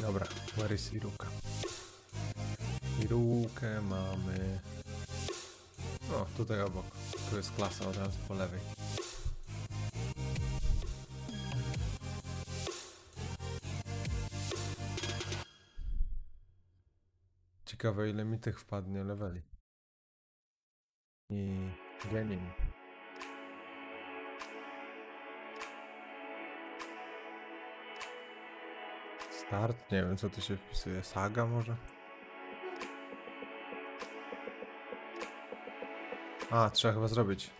Dobra, where is Iruka? Irukę mamy... O, tutaj obok. Tu jest klasa od razu po lewej. Ciekawe ile mi tych wpadnie leveli. I genin. Start? Nie wiem co tu się wpisuje. Saga może? A, trzeba chyba zrobić.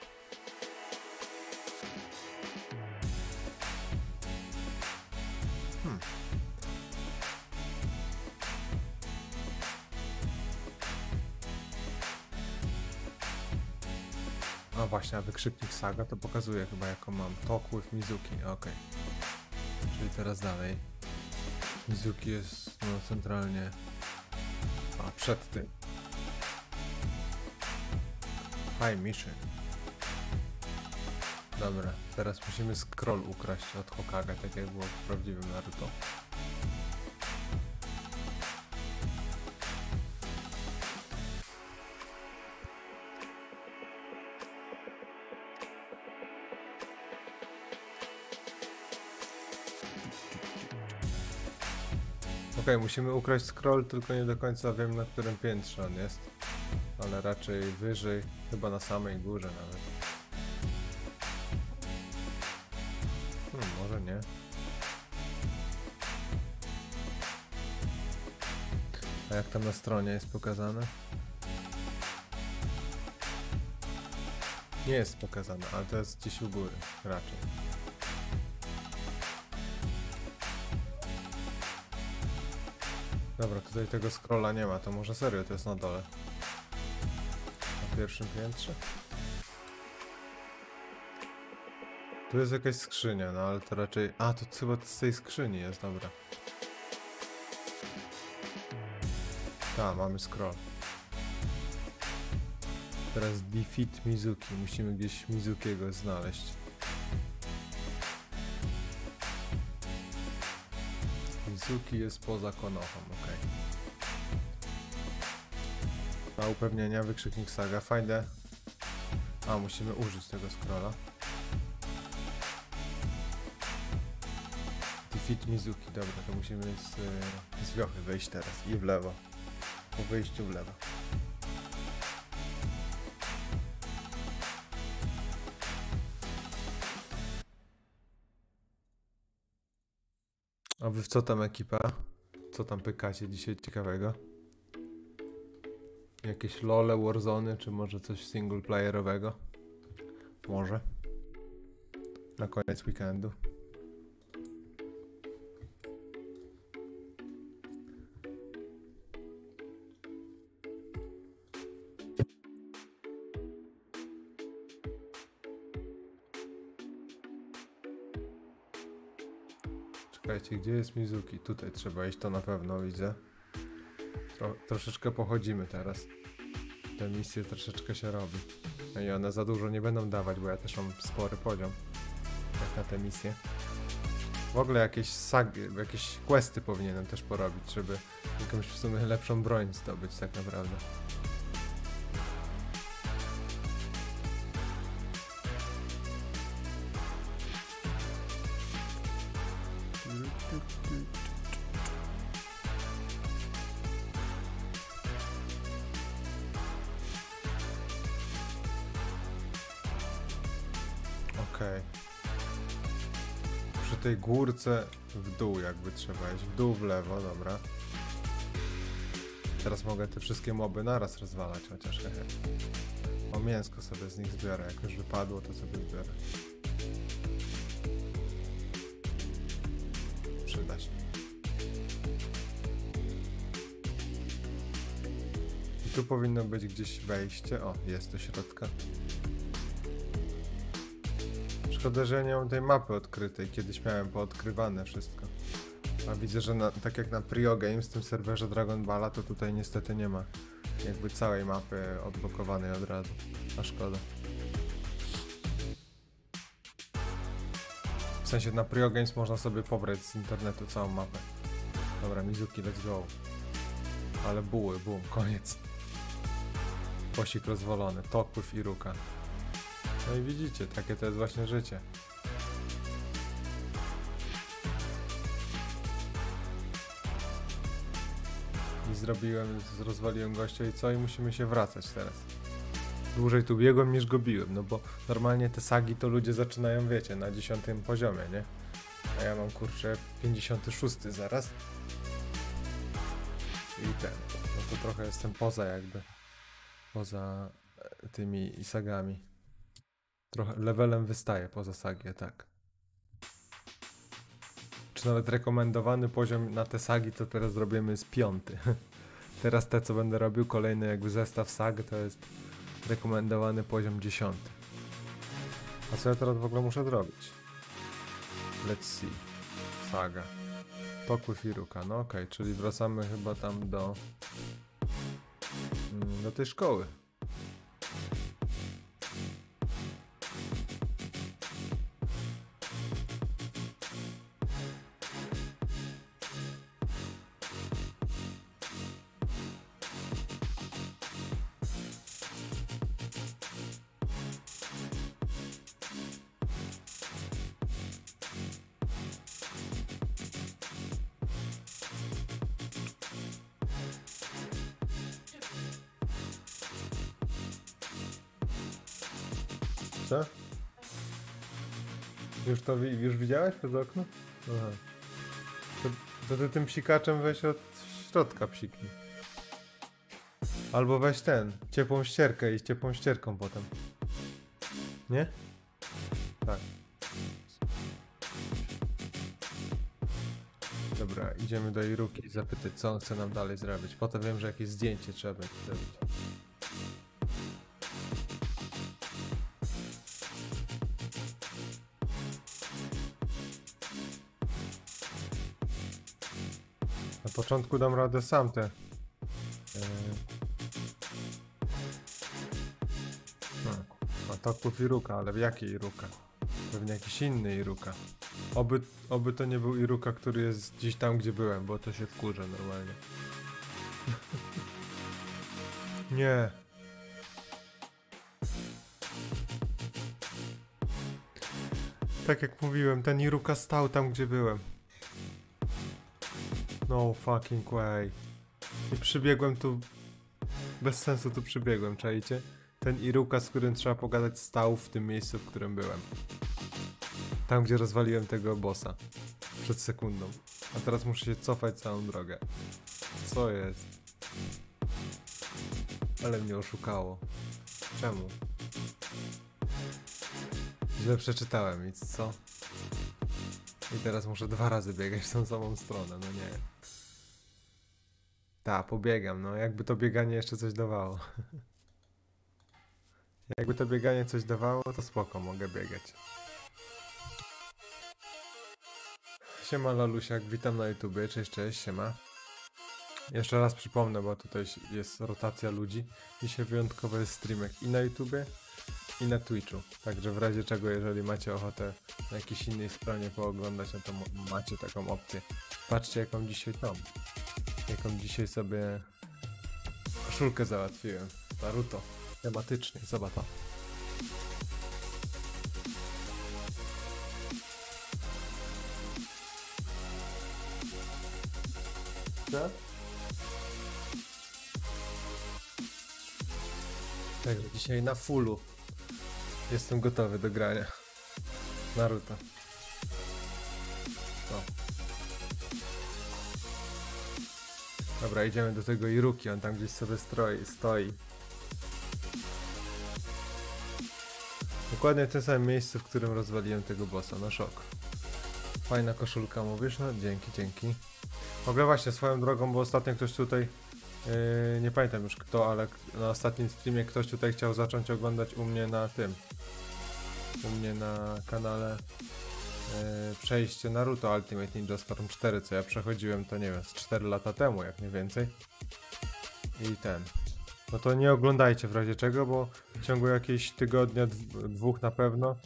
Hmm. A właśnie, a wykrzyknik saga to pokazuje chyba jaką mam. Talk with Mizuki, okej. Czyli teraz dalej. Mizuki jest no, centralnie... A, przed tym. High mission. Dobra, teraz musimy scroll ukraść od Hokage, tak jak było w prawdziwym Naruto. Okej, musimy ukraść scroll, tylko nie do końca wiem na którym piętrze on jest. Ale raczej wyżej, chyba na samej górze nawet. Hmm, może nie. A jak tam na stronie jest pokazane? Nie jest pokazane, ale to jest gdzieś u góry, raczej. Dobra, tutaj tego scrolla nie ma, to może serio to jest na dole. Na pierwszym piętrze? Tu jest jakaś skrzynia, no ale to raczej... A, to chyba z tej skrzyni jest, dobra. Tak, mamy scroll. Teraz defeat Mizuki. Musimy gdzieś Mizukiego znaleźć. Mizuki jest poza Konohą, ok. Na upewnienia, wykrzyknik saga, fajne. A, musimy użyć tego scrolla. Defeat Mizuki, dobra, to musimy z, z wiochy wejść teraz i w lewo. Po wyjściu w lewo. A wy w co tam ekipa? Co tam pykacie dzisiaj ciekawego? Jakieś lole, warzony, czy może coś singleplayerowego? Może. Na koniec weekendu. Czekajcie, gdzie jest Mizuki? Tutaj trzeba iść, to na pewno widzę. Tro, troszeczkę pochodzimy teraz. Te misje troszeczkę się robi. No i one za dużo nie będą dawać, bo ja też mam spory poziom. Jak na te misje. W ogóle jakieś sagi, jakieś questy powinienem też porobić, żeby jakąś w sumie lepszą broń zdobyć tak naprawdę. Górce w dół jakby trzeba iść. W dół, w lewo, dobra. Teraz mogę te wszystkie moby naraz rozwalać, chociaż hehe. O mięsko sobie z nich zbiorę. Jak już wypadło, to sobie zbiorę. Przyda się. I tu powinno być gdzieś wejście. O, jest do środka. Szkoda, że nie mam tej mapy odkrytej. Kiedyś miałem poodkrywane wszystko. A widzę, że na, tak jak na Prio Games, w tym serwerze Dragon Balla, to tutaj niestety nie ma jakby całej mapy odblokowanej od razu. A szkoda. W sensie na Prio Games można sobie pobrać z internetu całą mapę. Dobra, Mizuki, let's go. Ale buły, bum, koniec. Posik rozwalony, Tokpływ i Ruka. No i widzicie, takie to jest właśnie życie. I zrobiłem, rozwaliłem gościa i co? I musimy się wracać teraz. Dłużej tu biegłem niż go biłem, no bo normalnie te sagi to ludzie zaczynają, wiecie, na 10 poziomie, nie? A ja mam kurczę 56 zaraz. I ten, no to trochę jestem poza jakby, poza e, tymi sagami. Trochę levelem wystaje poza sagię, tak. Czy nawet rekomendowany poziom na te sagi to teraz zrobimy z piąty. Teraz te co będę robił, kolejny jakby zestaw sag to jest rekomendowany poziom 10. A co ja teraz w ogóle muszę zrobić? Let's see. Saga. Toku Firuka, no okej, czyli wracamy chyba tam do... mm, do tej szkoły. Przez okno? Aha. To, to ty tym psikaczem weź od środka psiknij. Albo weź ten, ciepłą ścierkę i z ciepłą ścierką potem. Nie? Tak. Dobra, idziemy do Iruki i zapytać, co on chce nam dalej zrobić. Potem wiem, że jakieś zdjęcie trzeba będzie zrobić. Początku dam radę sam te. a to kup Iruka, ale w jakiej Iruka? Pewnie jakiś inny Iruka. Oby, oby to nie był Iruka, który jest gdzieś tam, gdzie byłem, bo to się wkurzę normalnie. nie. Tak jak mówiłem, ten Iruka stał tam, gdzie byłem. No fucking way. I przybiegłem tu... Bez sensu tu przybiegłem, czajcie? Ten Iruka, z którym trzeba pogadać, stał w tym miejscu, w którym byłem. Tam, gdzie rozwaliłem tego bossa. Przed sekundą. A teraz muszę się cofać całą drogę. Co jest? Ale mnie oszukało. Czemu? Źle przeczytałem, nic co? I teraz muszę dwa razy biegać w tą samą stronę, no nie. Ta, pobiegam, no jakby to bieganie jeszcze coś dawało. jakby to bieganie coś dawało, to spoko, mogę biegać. Siema Lalusiak, witam na YouTubie, cześć, cześć, siema. Jeszcze raz przypomnę, bo tutaj jest rotacja ludzi. Dzisiaj wyjątkowy jest streamek i na YouTubie, i na Twitchu. Także w razie czego, jeżeli macie ochotę na jakiejś innej stronie pooglądać, no to macie taką opcję. Patrzcie jaką dzisiaj tą. Jaką dzisiaj sobie koszulkę załatwiłem. Naruto. Tematycznie. Co? Także dzisiaj na fullu. Jestem gotowy do grania. Naruto. Dobra, idziemy do tego Iruki, on tam gdzieś sobie stroi, stoi. Dokładnie w tym samym miejscu, w którym rozwaliłem tego bossa, no szok. Fajna koszulka mówisz? No dzięki, dzięki. W ogóle właśnie swoją drogą, bo ostatnio ktoś tutaj, yy, nie pamiętam już kto, ale na ostatnim streamie ktoś tutaj chciał zacząć oglądać u mnie na tym, u mnie na kanale przejście Naruto Ultimate Ninja Storm 4, co ja przechodziłem to nie wiem, z 4 lata temu, jak nie więcej. I ten. No to nie oglądajcie w razie czego, bo w ciągu jakiejś tygodnia, dw- dwóch na pewno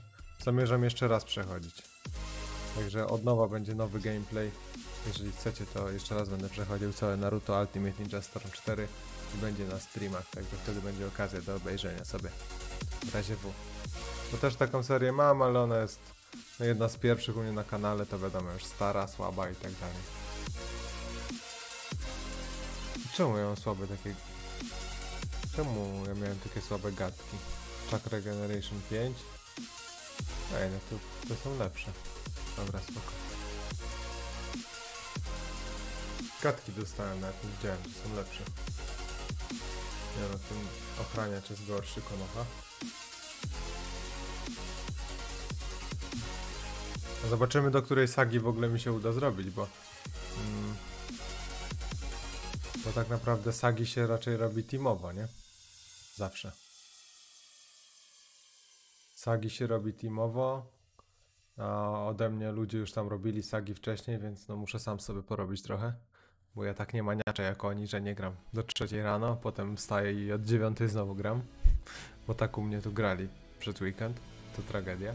zamierzam jeszcze raz przechodzić. Także od nowa będzie nowy gameplay Jeżeli chcecie, to jeszcze raz będę przechodził całe Naruto Ultimate Ninja Storm 4 i będzie na streamach, także wtedy będzie okazja do obejrzenia sobie. W razie W. Bo też taką serię mam, ale ona jest no, jedna z pierwszych u mnie na kanale, to wiadomo, już stara, słaba i tak dalej. Czemu ja mam słabe takie... Czemu ja miałem takie słabe gadki? Chuck Regeneration 5? Ej, no to, to są lepsze. Dobra, spoko. Gadki dostałem, nawet nie widziałem, że są lepsze. Nie no, ten ochraniacz jest gorszy, Konoha. Zobaczymy, do której sagi w ogóle mi się uda zrobić, bo... Mm, bo tak naprawdę sagi się raczej robi teamowo, nie? Zawsze. Sagi się robi teamowo, a ode mnie ludzie już tam robili sagi wcześniej, więc no muszę sam sobie porobić trochę. Bo ja tak nie maniaczę jak oni, że nie gram do trzeciej rano, potem wstaję i od dziewiątej znowu gram. Bo tak u mnie tu grali przed weekend. To tragedia.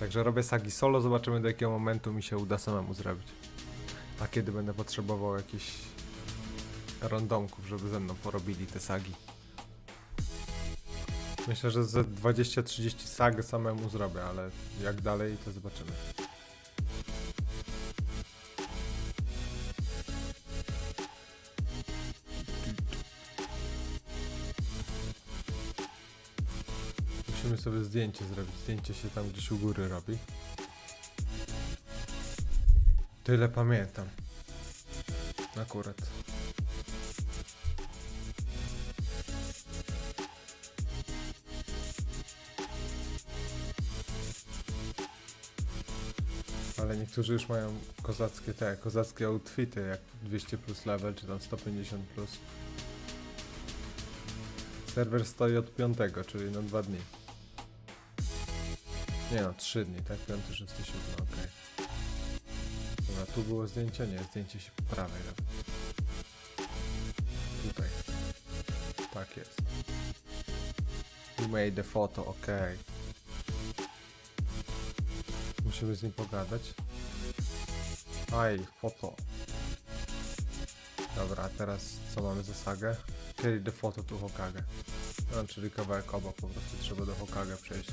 Także robię sagi solo, zobaczymy do jakiego momentu mi się uda samemu zrobić. A kiedy będę potrzebował jakichś randomków, żeby ze mną porobili te sagi. Myślę, że ze 20-30 sag samemu zrobię, ale jak dalej to zobaczymy. Sobie zdjęcie zrobić. Zdjęcie się tam gdzieś u góry robi. Tyle pamiętam. Akurat. Ale niektórzy już mają kozackie te, kozackie outfity, jak 200 plus level, czy tam 150 plus. Serwer stoi od 5, czyli na 2 dni. Nie no, 3 dni, tak? 5, 6, 7, okej. Dobra, tu było zdjęcie? Nie, zdjęcie się po prawej robi. Tutaj. Tak jest. You made the photo, okej. Musimy z nim pogadać. Aj, foto. Dobra, a teraz co mamy za sagę? Carry the photo to Hokage. No, czyli kawałek obok po prostu trzeba do Hokage przejść.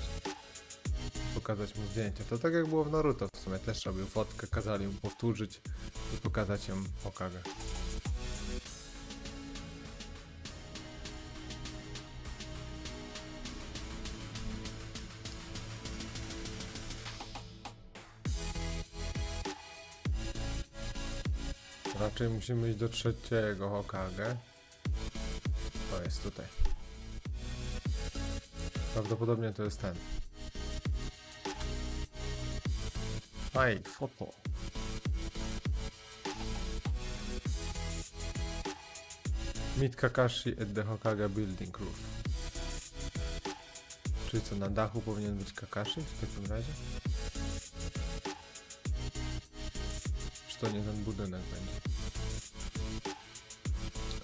Pokazać mu zdjęcie. To tak jak było w Naruto w sumie. Też robił fotkę, kazali mu powtórzyć i pokazać ją Hokage. Raczej musimy iść do trzeciego Hokage. To jest tutaj. Prawdopodobnie to jest ten. Aj, foto. Meet Kakashi at the Hokage building roof. Czyli co, na dachu powinien być Kakashi w takim razie? Czy to nie ten budynek będzie?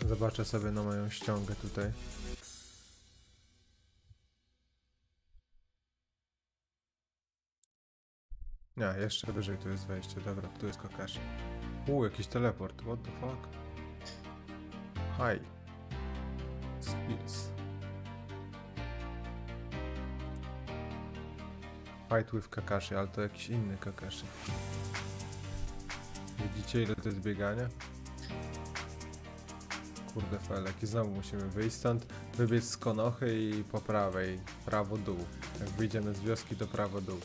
Zobaczę sobie na moją ściągę tutaj. Nie, jeszcze wyżej tu jest wejście. Dobra, tu jest Kakashi. U, jakiś teleport. What the fuck? Hi. Skills. Fight with Kakashi, ale to jakiś inny Kakashi. Widzicie ile to jest biegania? Kurde felek i znowu musimy wyjść stąd, wybiec z Konochy i po prawej, prawo dół. Jak wyjdziemy z wioski to prawo dół.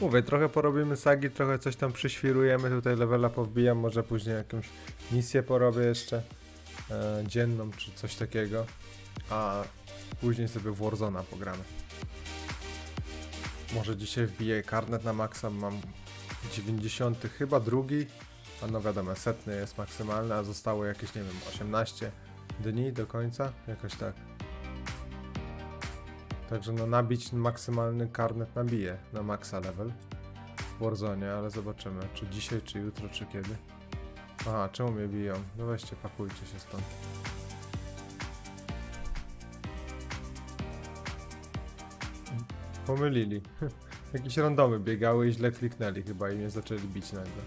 Mówię, trochę porobimy sagi, trochę coś tam przyświrujemy, tutaj levela powbijam, może później jakąś misję porobię jeszcze e, dzienną czy coś takiego, a później sobie Warzona pogramy. Może dzisiaj wbiję karnet na maksa, mam 90 chyba drugi, a no wiadomo, setny jest maksymalny, a zostało jakieś, nie wiem, 18 dni do końca, jakoś tak. Także no nabić maksymalny karnet nabije na maksa level w Warzone, ale zobaczymy, czy dzisiaj, czy jutro, czy kiedy. Aha, czemu mnie biją? No weźcie, pakujcie się stąd. Pomylili. Jakieś randomy biegały i źle kliknęli chyba i mnie zaczęli bić nagle.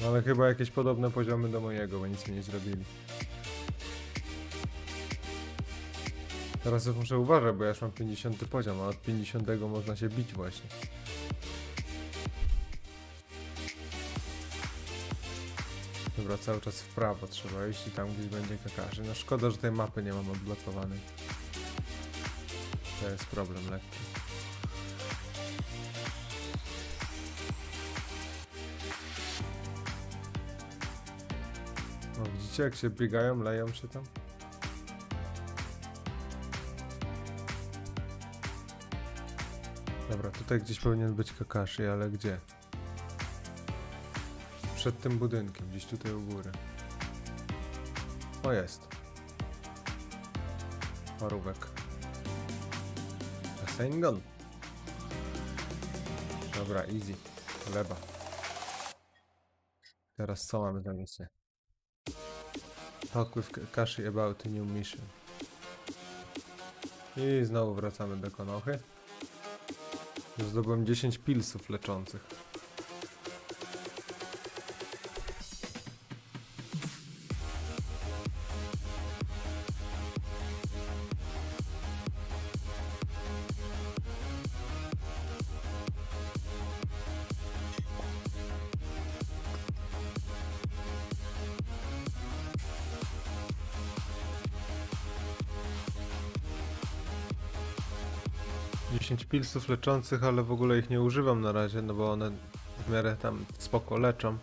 No ale chyba jakieś podobne poziomy do mojego, bo nic mi nie zrobili. Teraz już muszę uważać, bo ja już mam 50 poziom, a od 50 można się bić właśnie. Dobra, cały czas w prawo trzeba iść i tam gdzieś będzie kakarzy. No szkoda, że tej mapy nie mam odblokowanej. To jest problem lekki. No widzicie jak się biegają, leją się tam? Dobra, tutaj gdzieś powinien być Kakashi, ale gdzie? Przed tym budynkiem, gdzieś tutaj u góry. O, jest. Parówek. Rasengan. Dobra, easy. Chleba. Teraz co mamy za misję? Talk with Kakashi about a new mission. I znowu wracamy do Konochy. Zdobyłem 10 pilsów leczących. Dziesięć pilsów leczących, ale w ogóle ich nie używam na razie, no bo one w miarę tam spoko leczą.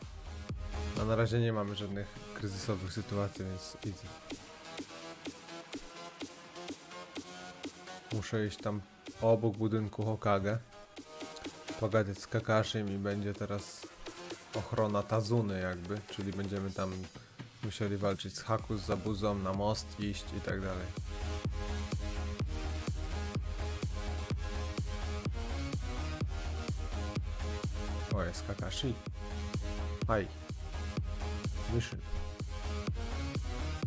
A na razie nie mamy żadnych kryzysowych sytuacji, więc easy. Muszę iść tam obok budynku Hokage. Pogadać z Kakashim i będzie teraz ochrona Tazuny jakby, czyli będziemy tam musieli walczyć z Haku, z Zabuzą, na most iść i tak dalej. Jest Kakashi. Hi. Mission.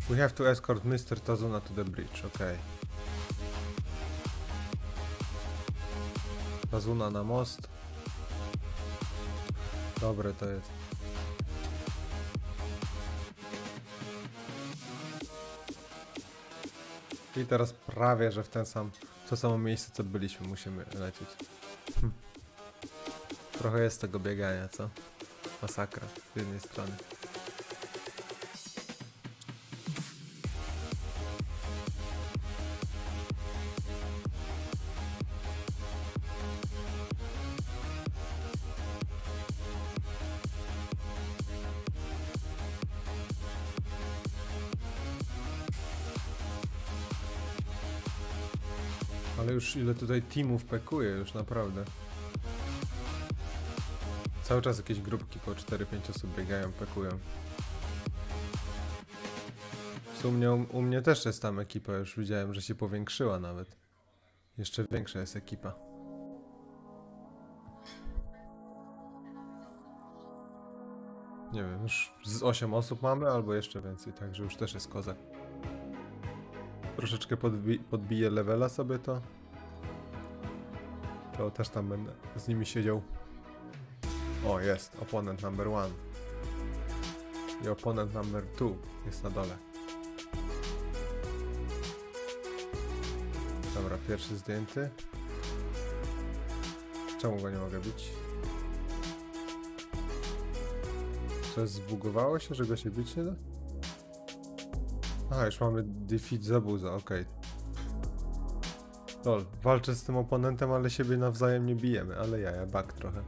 We have to escort Mr. Tazuna to the bridge, okej. Tazuna na most. Dobre to jest. I teraz prawie, że w ten sam, to samo miejsce co byliśmy musimy lecieć. Trochę jest tego biegania, co? Masakra z jednej strony. Ale już ile tutaj teamów pekuje, już naprawdę. Cały czas jakieś grupki po 4-5 osób biegają, pekują. W sumie u, u mnie też jest tam ekipa, już widziałem, że się powiększyła nawet. Jeszcze większa jest ekipa. Nie wiem, już z 8 osób mamy, albo jeszcze więcej, także już też jest kozak. Troszeczkę podbi podbiję levela sobie to. To też tam będę z nimi siedział. O, jest. Opponent number one. I opponent number two jest na dole. Dobra, pierwszy zdjęty. Czemu go nie mogę bić? Coś zbugowało się, że go się bić nie da? Aha, już mamy defeat zabuza, okej. Lol, walczę z tym oponentem, ale siebie nawzajem nie bijemy, ale ja, ja bug trochę.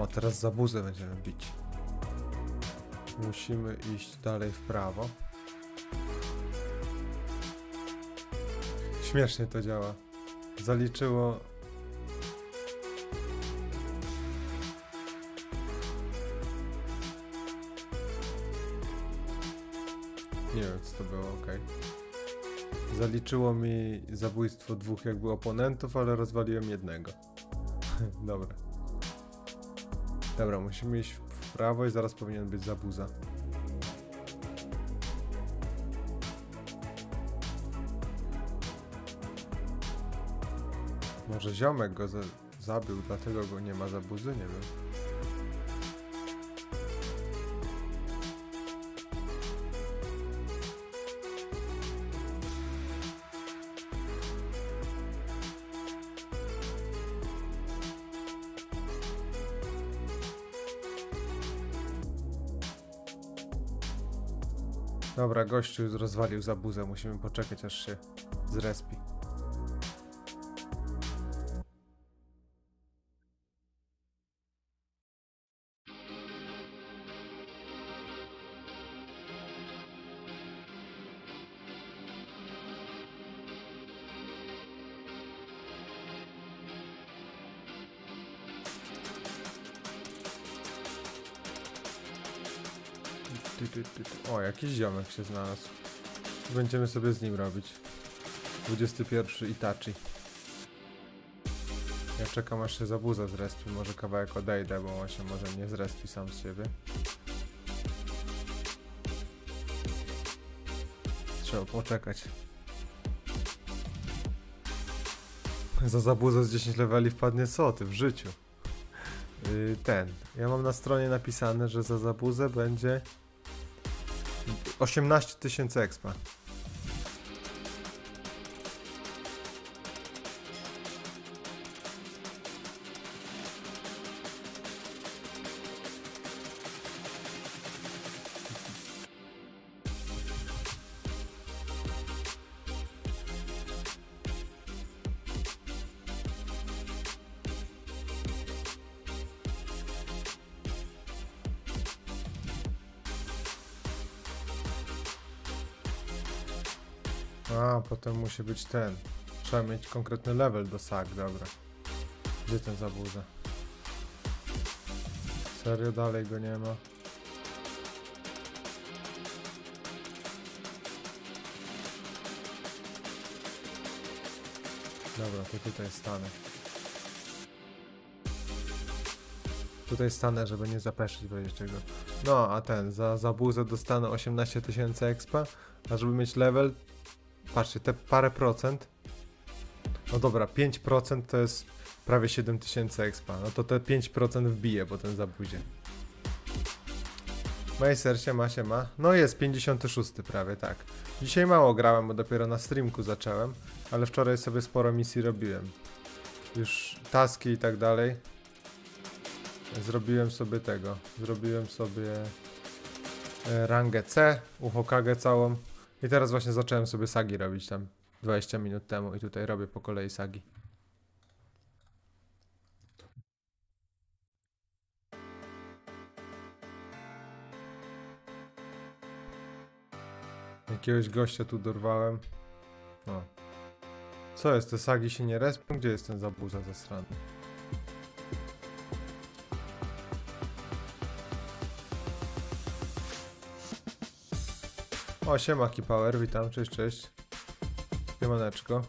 O, teraz zabuzę będziemy bić. Musimy iść dalej w prawo. Śmiesznie to działa. Zaliczyło... Nie wiem co to było, okej. Zaliczyło mi zabójstwo dwóch jakby oponentów, ale rozwaliłem jednego. Dobra. Dobra, musimy iść w prawo i zaraz powinien być zabuza. Może ziomek go zabił, dlatego go nie ma zabuzy, nie wiem. Dobra, gościu rozwalił zabuzę, musimy poczekać aż się zrespi. Jakiś ziomek się znalazł. Będziemy sobie z nim robić. 21 Itachi. Ja czekam aż się zabuza zrespi. Może kawałek odejdę, bo on się może nie zrespi sam z siebie. Trzeba poczekać. Za zabuzę z 10 leveli wpadnie co ty w życiu? Yy, ten. Ja mam na stronie napisane, że za zabuzę będzie 18 tysięcy expa. Musi być ten. Trzeba mieć konkretny level do SAG, dobra. Gdzie ten zabuza? Serio, dalej go nie ma. Dobra, to tutaj stanę. Tutaj stanę, żeby nie zapeszyć w razie czego. No, a ten, za zabuzę dostanę 18 tysięcy expa, a żeby mieć level, Patrzcie, te parę procent. No dobra, 5% to jest prawie 7000 expa. No to te 5% wbije po ten zabuzie. Majser, siema, siema. No jest 56 prawie, tak. Dzisiaj mało grałem, bo dopiero na streamku zacząłem, ale wczoraj sobie sporo misji robiłem. Już taski i tak dalej. Zrobiłem sobie tego. Zrobiłem sobie e, rangę C, Uhokagę całą. I teraz właśnie zacząłem sobie sagi robić tam 20 minut temu i tutaj robię po kolei sagi. Jakiegoś gościa tu dorwałem. O. Co jest? Te sagi się nie respią? Gdzie jest ten zabuza ze strony? O, siema Power, witam, cześć, cześć. Siemaneczko.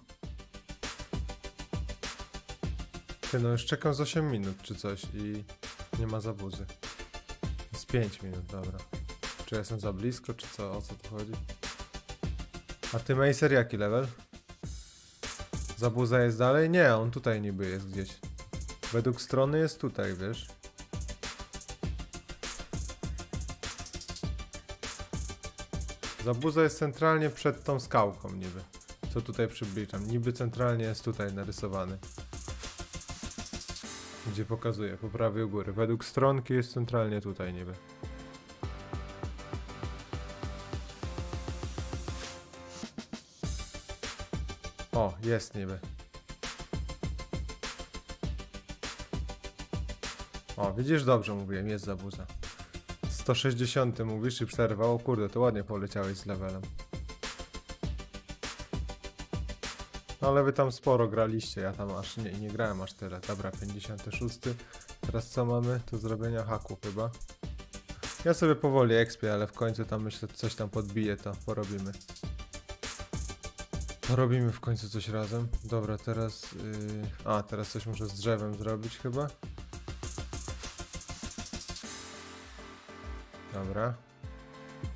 Ty, no już czekam z 8 minut czy coś i nie ma zabuzy. Z 5 minut, dobra. Czy jestem za blisko, czy co? O co tu chodzi? A ty Macer jaki level? Zabuza jest dalej? Nie, on tutaj niby jest gdzieś. Według strony jest tutaj, wiesz? Zabuza jest centralnie przed tą skałką niby. Co tutaj przybliżam. Niby centralnie jest tutaj narysowany. Gdzie pokazuje, po prawej u góry. Według stronki jest centralnie tutaj niby. O, jest niby. O, widzisz, dobrze mówiłem, jest zabuza. 160 mówisz i przerwał. O kurde, to ładnie poleciałeś z levelem. No ale wy tam sporo graliście, ja tam aż nie, nie grałem aż tyle. Dobra, 56. Teraz co mamy? Do zrobienia haku chyba. Ja sobie powoli expię, ale w końcu tam myślę coś tam podbije, to porobimy. Porobimy w końcu coś razem. Dobra, teraz... Yy... A, teraz coś muszę z drzewem zrobić chyba. Dobra.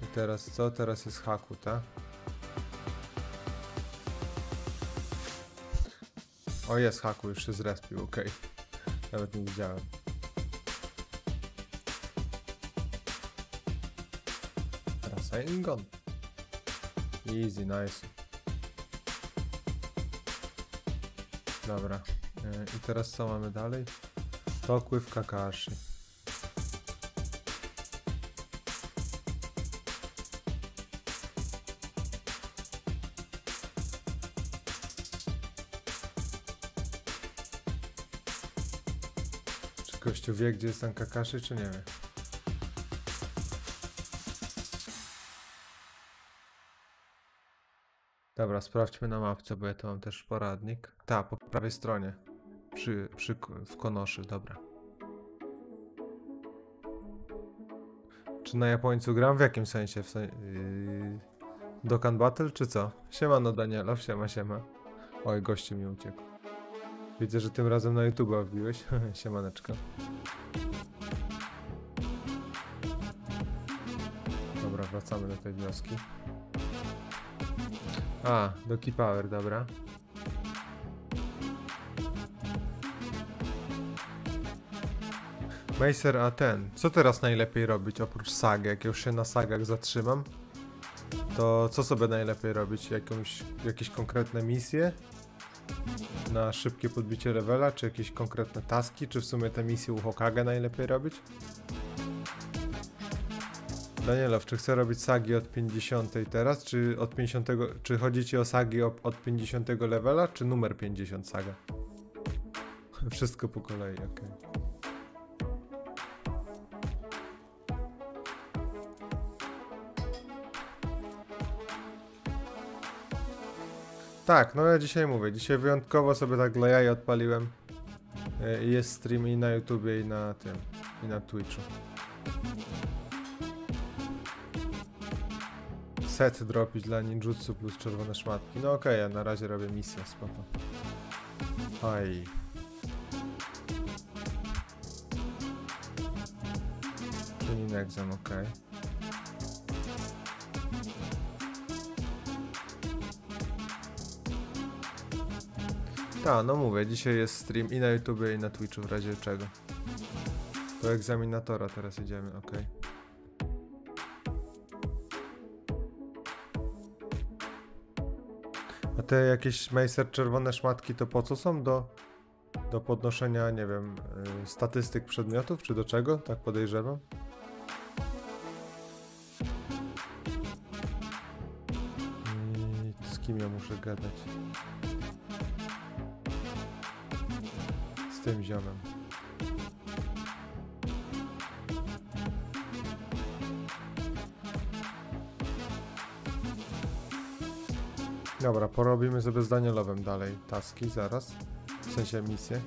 I teraz co? Teraz jest haku, tak? O jest haku, już się zrespił, okej. Nawet nie widziałem. Rasengan. Easy, nice. Dobra. E, I teraz co mamy dalej? Tokły w Kakashi. Gościu wie, gdzie jest ten Kakashi, czy nie wie? Dobra, sprawdźmy na mapce, bo ja tu mam też poradnik. Ta, po prawej stronie. Przy, przy, w Konoszy, dobra. Czy na Japońcu gram? W jakim sensie? W sen... Yy... Battle, czy co? Siemano Danielow, siema, siema. Oj, gościu mi uciekł. Widzę, że tym razem na YouTube wbiłeś. Siemaneczko. Dobra, wracamy do tej wioski. A, do Key Power, dobra. Meiser, a ten, co teraz najlepiej robić oprócz sagi? Jak już się na sagach zatrzymam, to co sobie najlepiej robić? Jakąś, jakieś konkretne misje? Na szybkie podbicie levela, czy jakieś konkretne taski? Czy w sumie te misje u Hokage najlepiej robić? Danielow, czy chcę robić sagi od 50 teraz, czy od 50, czy chodzi ci o sagi od 50 levela, czy numer 50 saga? Wszystko po kolei, okej. Tak, no ja dzisiaj mówię, dzisiaj wyjątkowo sobie tak dla jaj odpaliłem. E, Jest stream i na YouTubie i na tym, i na Twitchu. set dropić dla ninjutsu plus czerwone szmatki. No okej, ja na razie robię misję, spoko. Aj. Tuning exam, okej. Ta, no mówię, dzisiaj jest stream i na YouTubie i na Twitchu w razie czego. Do egzaminatora teraz idziemy, okej. A te jakieś Meiser czerwone szmatki to po co są? Do, do podnoszenia, nie wiem, y, statystyk przedmiotów, czy do czego? Tak podejrzewam. I z kim ja muszę gadać? Tym ziomem. Dobra, porobimy sobie z Danielowem dalej taski zaraz. W sensie misję.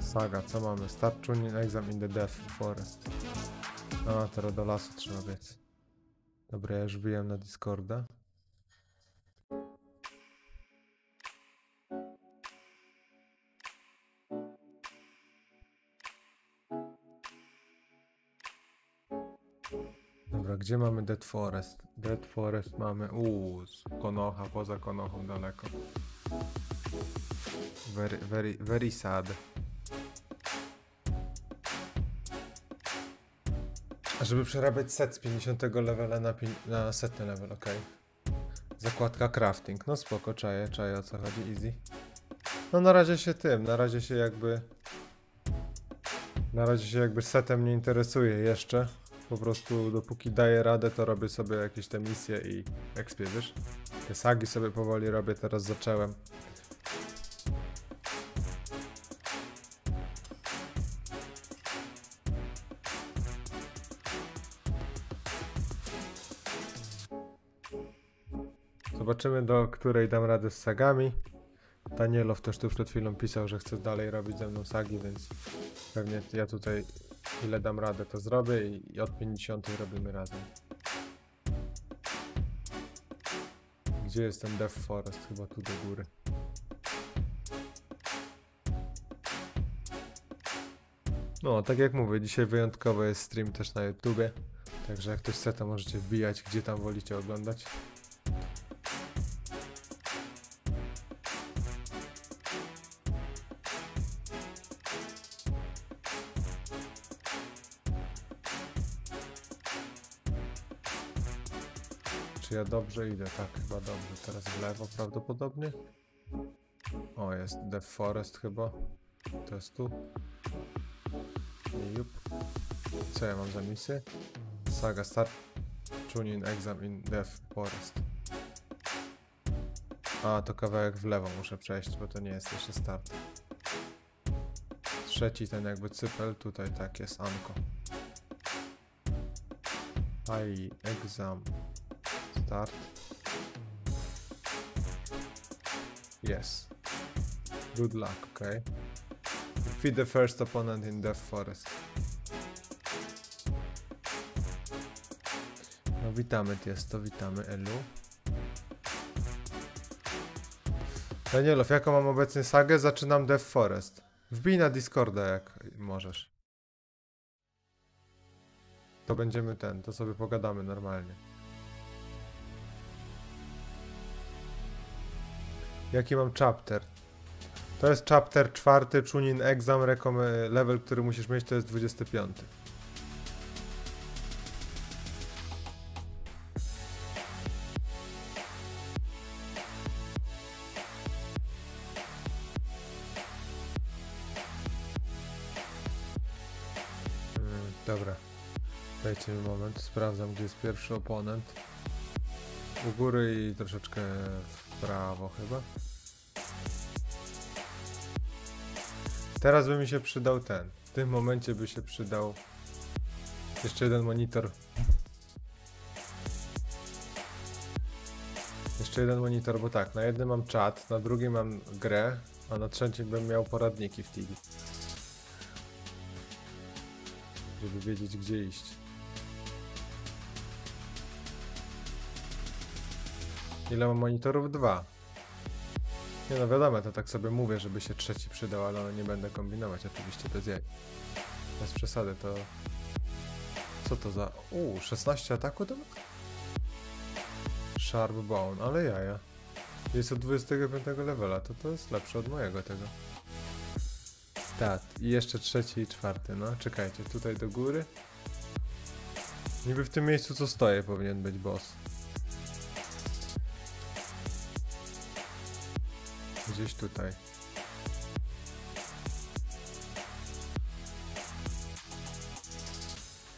Saga, co mamy? Start tuning exam in the Death Forest. A, teraz do lasu trzeba biec. Dobra, ja już wbiłem na Discorda. Dobra, gdzie mamy Dead Forest? Dead Forest mamy. Uuu, Konoha, poza Konohą daleko. Very, very, very sad. A żeby przerabiać set z 50 levela na, na setny level, ok. Zakładka crafting, no spoko, czaję, czaję o co chodzi, easy. No na razie się tym, na razie się jakby... Na razie się jakby setem nie interesuje jeszcze. Po prostu dopóki daję radę, to robię sobie jakieś te misje i ekspię, wiesz? Te sagi sobie powoli robię, teraz zacząłem. Zobaczymy do której dam radę z sagami. Danielow też tu przed chwilą pisał, że chce dalej robić ze mną sagi, więc pewnie ja tutaj ile dam radę to zrobię i, od 50 robimy razem. Gdzie jest ten Death Forest? Chyba tu do góry. No, tak jak mówię, dzisiaj wyjątkowo jest stream też na YouTubie. Także jak ktoś chce, to możecie wbijać, gdzie tam wolicie oglądać. Dobrze idę? Tak, chyba dobrze. Teraz w lewo prawdopodobnie. O, jest Death Forest chyba. To jest tu. Jup. Co ja mam za misję? Saga Start. Tuning Exam in Death Forest. A, to kawałek w lewo muszę przejść, bo to nie jest jeszcze start. Trzeci ten jakby cypel, tutaj tak jest Anko. I exam start. Yes. Good luck, okay? Defeat the first opponent in Death Forest. No witamy Tiesto, witamy Elu. Danielow, jaką mam obecnie sagę? Zaczynam Death Forest. Wbij na Discorda jak możesz. To będziemy ten, to sobie pogadamy normalnie. Jaki mam chapter? To jest chapter czwarty, Chunin Exam, level, który musisz mieć to jest 25. Mm, Dobra. Dajcie mi moment, sprawdzam gdzie jest pierwszy oponent. U góry i troszeczkę prawo chyba. Teraz by mi się przydał ten. W tym momencie by się przydał jeszcze jeden monitor. Jeszcze jeden monitor, bo tak, na jednym mam czat, na drugim mam grę, a na trzecim bym miał poradniki w TV. Żeby wiedzieć gdzie iść. Ile mam monitorów? Dwa. Nie no wiadomo, to tak sobie mówię, żeby się trzeci przydał, ale no nie będę kombinować oczywiście bez jaj. Bez przesady to... Co to za... Uuu, 16 ataku to... Sharp Bone, ale jaja. Jest od 25 levela, to to jest lepsze od mojego tego. Tak, i jeszcze trzeci i czwarty, no czekajcie, tutaj do góry. Niby w tym miejscu co stoję powinien być boss. Gdzieś tutaj.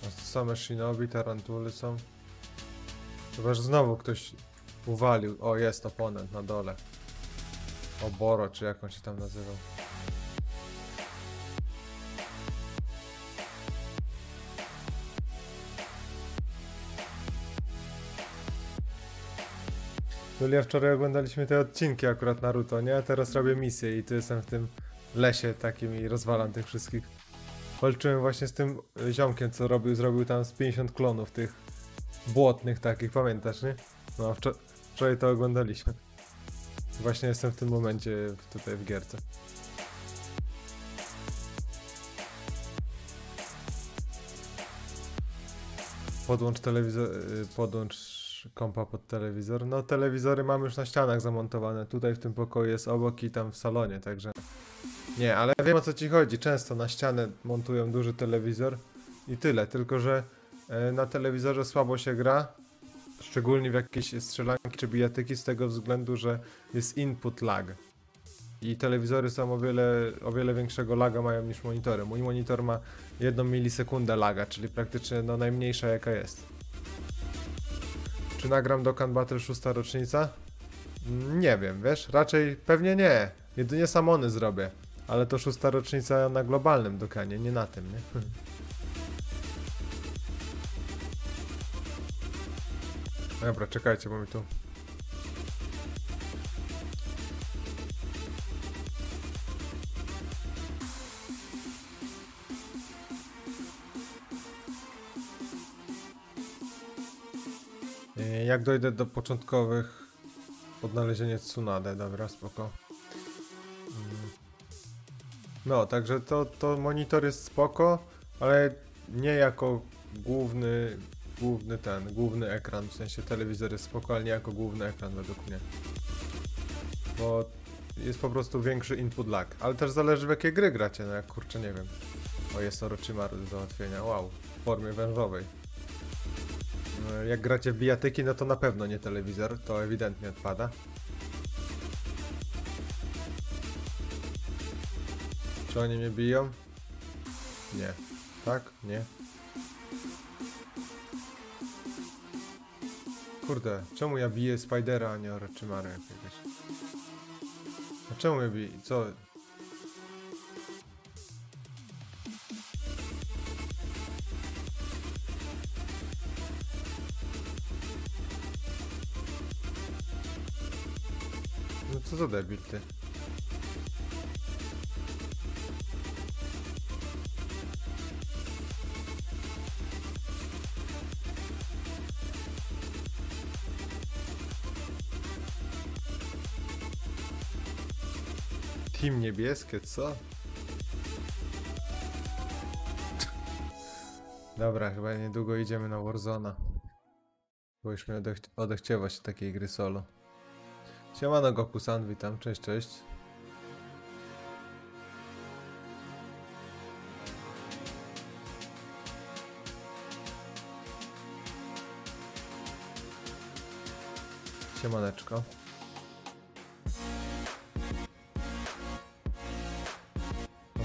To same shinobi, tarantuly są. Chyba, że znowu ktoś uwalił. O, jest oponent na dole. Oboro, czy jak on się tam nazywał. Julia, wczoraj oglądaliśmy te odcinki akurat Naruto, nie? A teraz robię misję i tu jestem w tym lesie takim i rozwalam tych wszystkich. Walczyłem właśnie z tym y, ziomkiem, co robił, zrobił tam z 50 klonów tych błotnych takich, pamiętasz, nie? No, wczor wczoraj to oglądaliśmy. Właśnie jestem w tym momencie tutaj w gierce. Podłącz telewizor, y, kompa pod telewizor. No telewizory mamy już na ścianach zamontowane. Tutaj w tym pokoju jest obok i tam w salonie, także... Nie, ale wiem o co ci chodzi. Często na ścianę montują duży telewizor i tyle. Tylko, że e, na telewizorze słabo się gra. Szczególnie w jakieś strzelanki czy bijatyki z tego względu, że jest input lag. I telewizory są o wiele, o wiele większego laga mają niż monitory. Mój monitor ma 1 milisekundę laga, czyli praktycznie no, najmniejsza jaka jest. Czy nagram Dokkan Battle 6 rocznica? Nie wiem, wiesz? Raczej pewnie nie. Jedynie samony zrobię. Ale to szósta rocznica na globalnym Dokanie, nie na tym, nie? Dobra, czekajcie, bo mi tu... Jak dojdę do początkowych odnalezienie Tsunade, dobra, spoko. Mm. No, także to, to monitor jest spoko, ale nie jako główny główny ten, główny ekran, w sensie telewizor jest spokojnie jako główny ekran według mnie. Bo jest po prostu większy input lag, ale też zależy w jakie gry gracie, no jak kurczę nie wiem. O jest Orochimaru do załatwienia, wow, w formie wężowej. Jak gracie w bijatyki, no to na pewno nie telewizor, to ewidentnie odpada. Czy oni mnie biją? Nie. Tak? Nie. Kurde, czemu ja biję Spidera, a nie Orochimaru jakiegoś? A czemu mnie bije? Co? Co za debil ty? Team niebieskie, co? Dobra, chyba niedługo idziemy na Warzona. Bo już odech odechciewa się takiej gry solo. Siemano Goku-san, witam, cześć, cześć. Siemaneczko.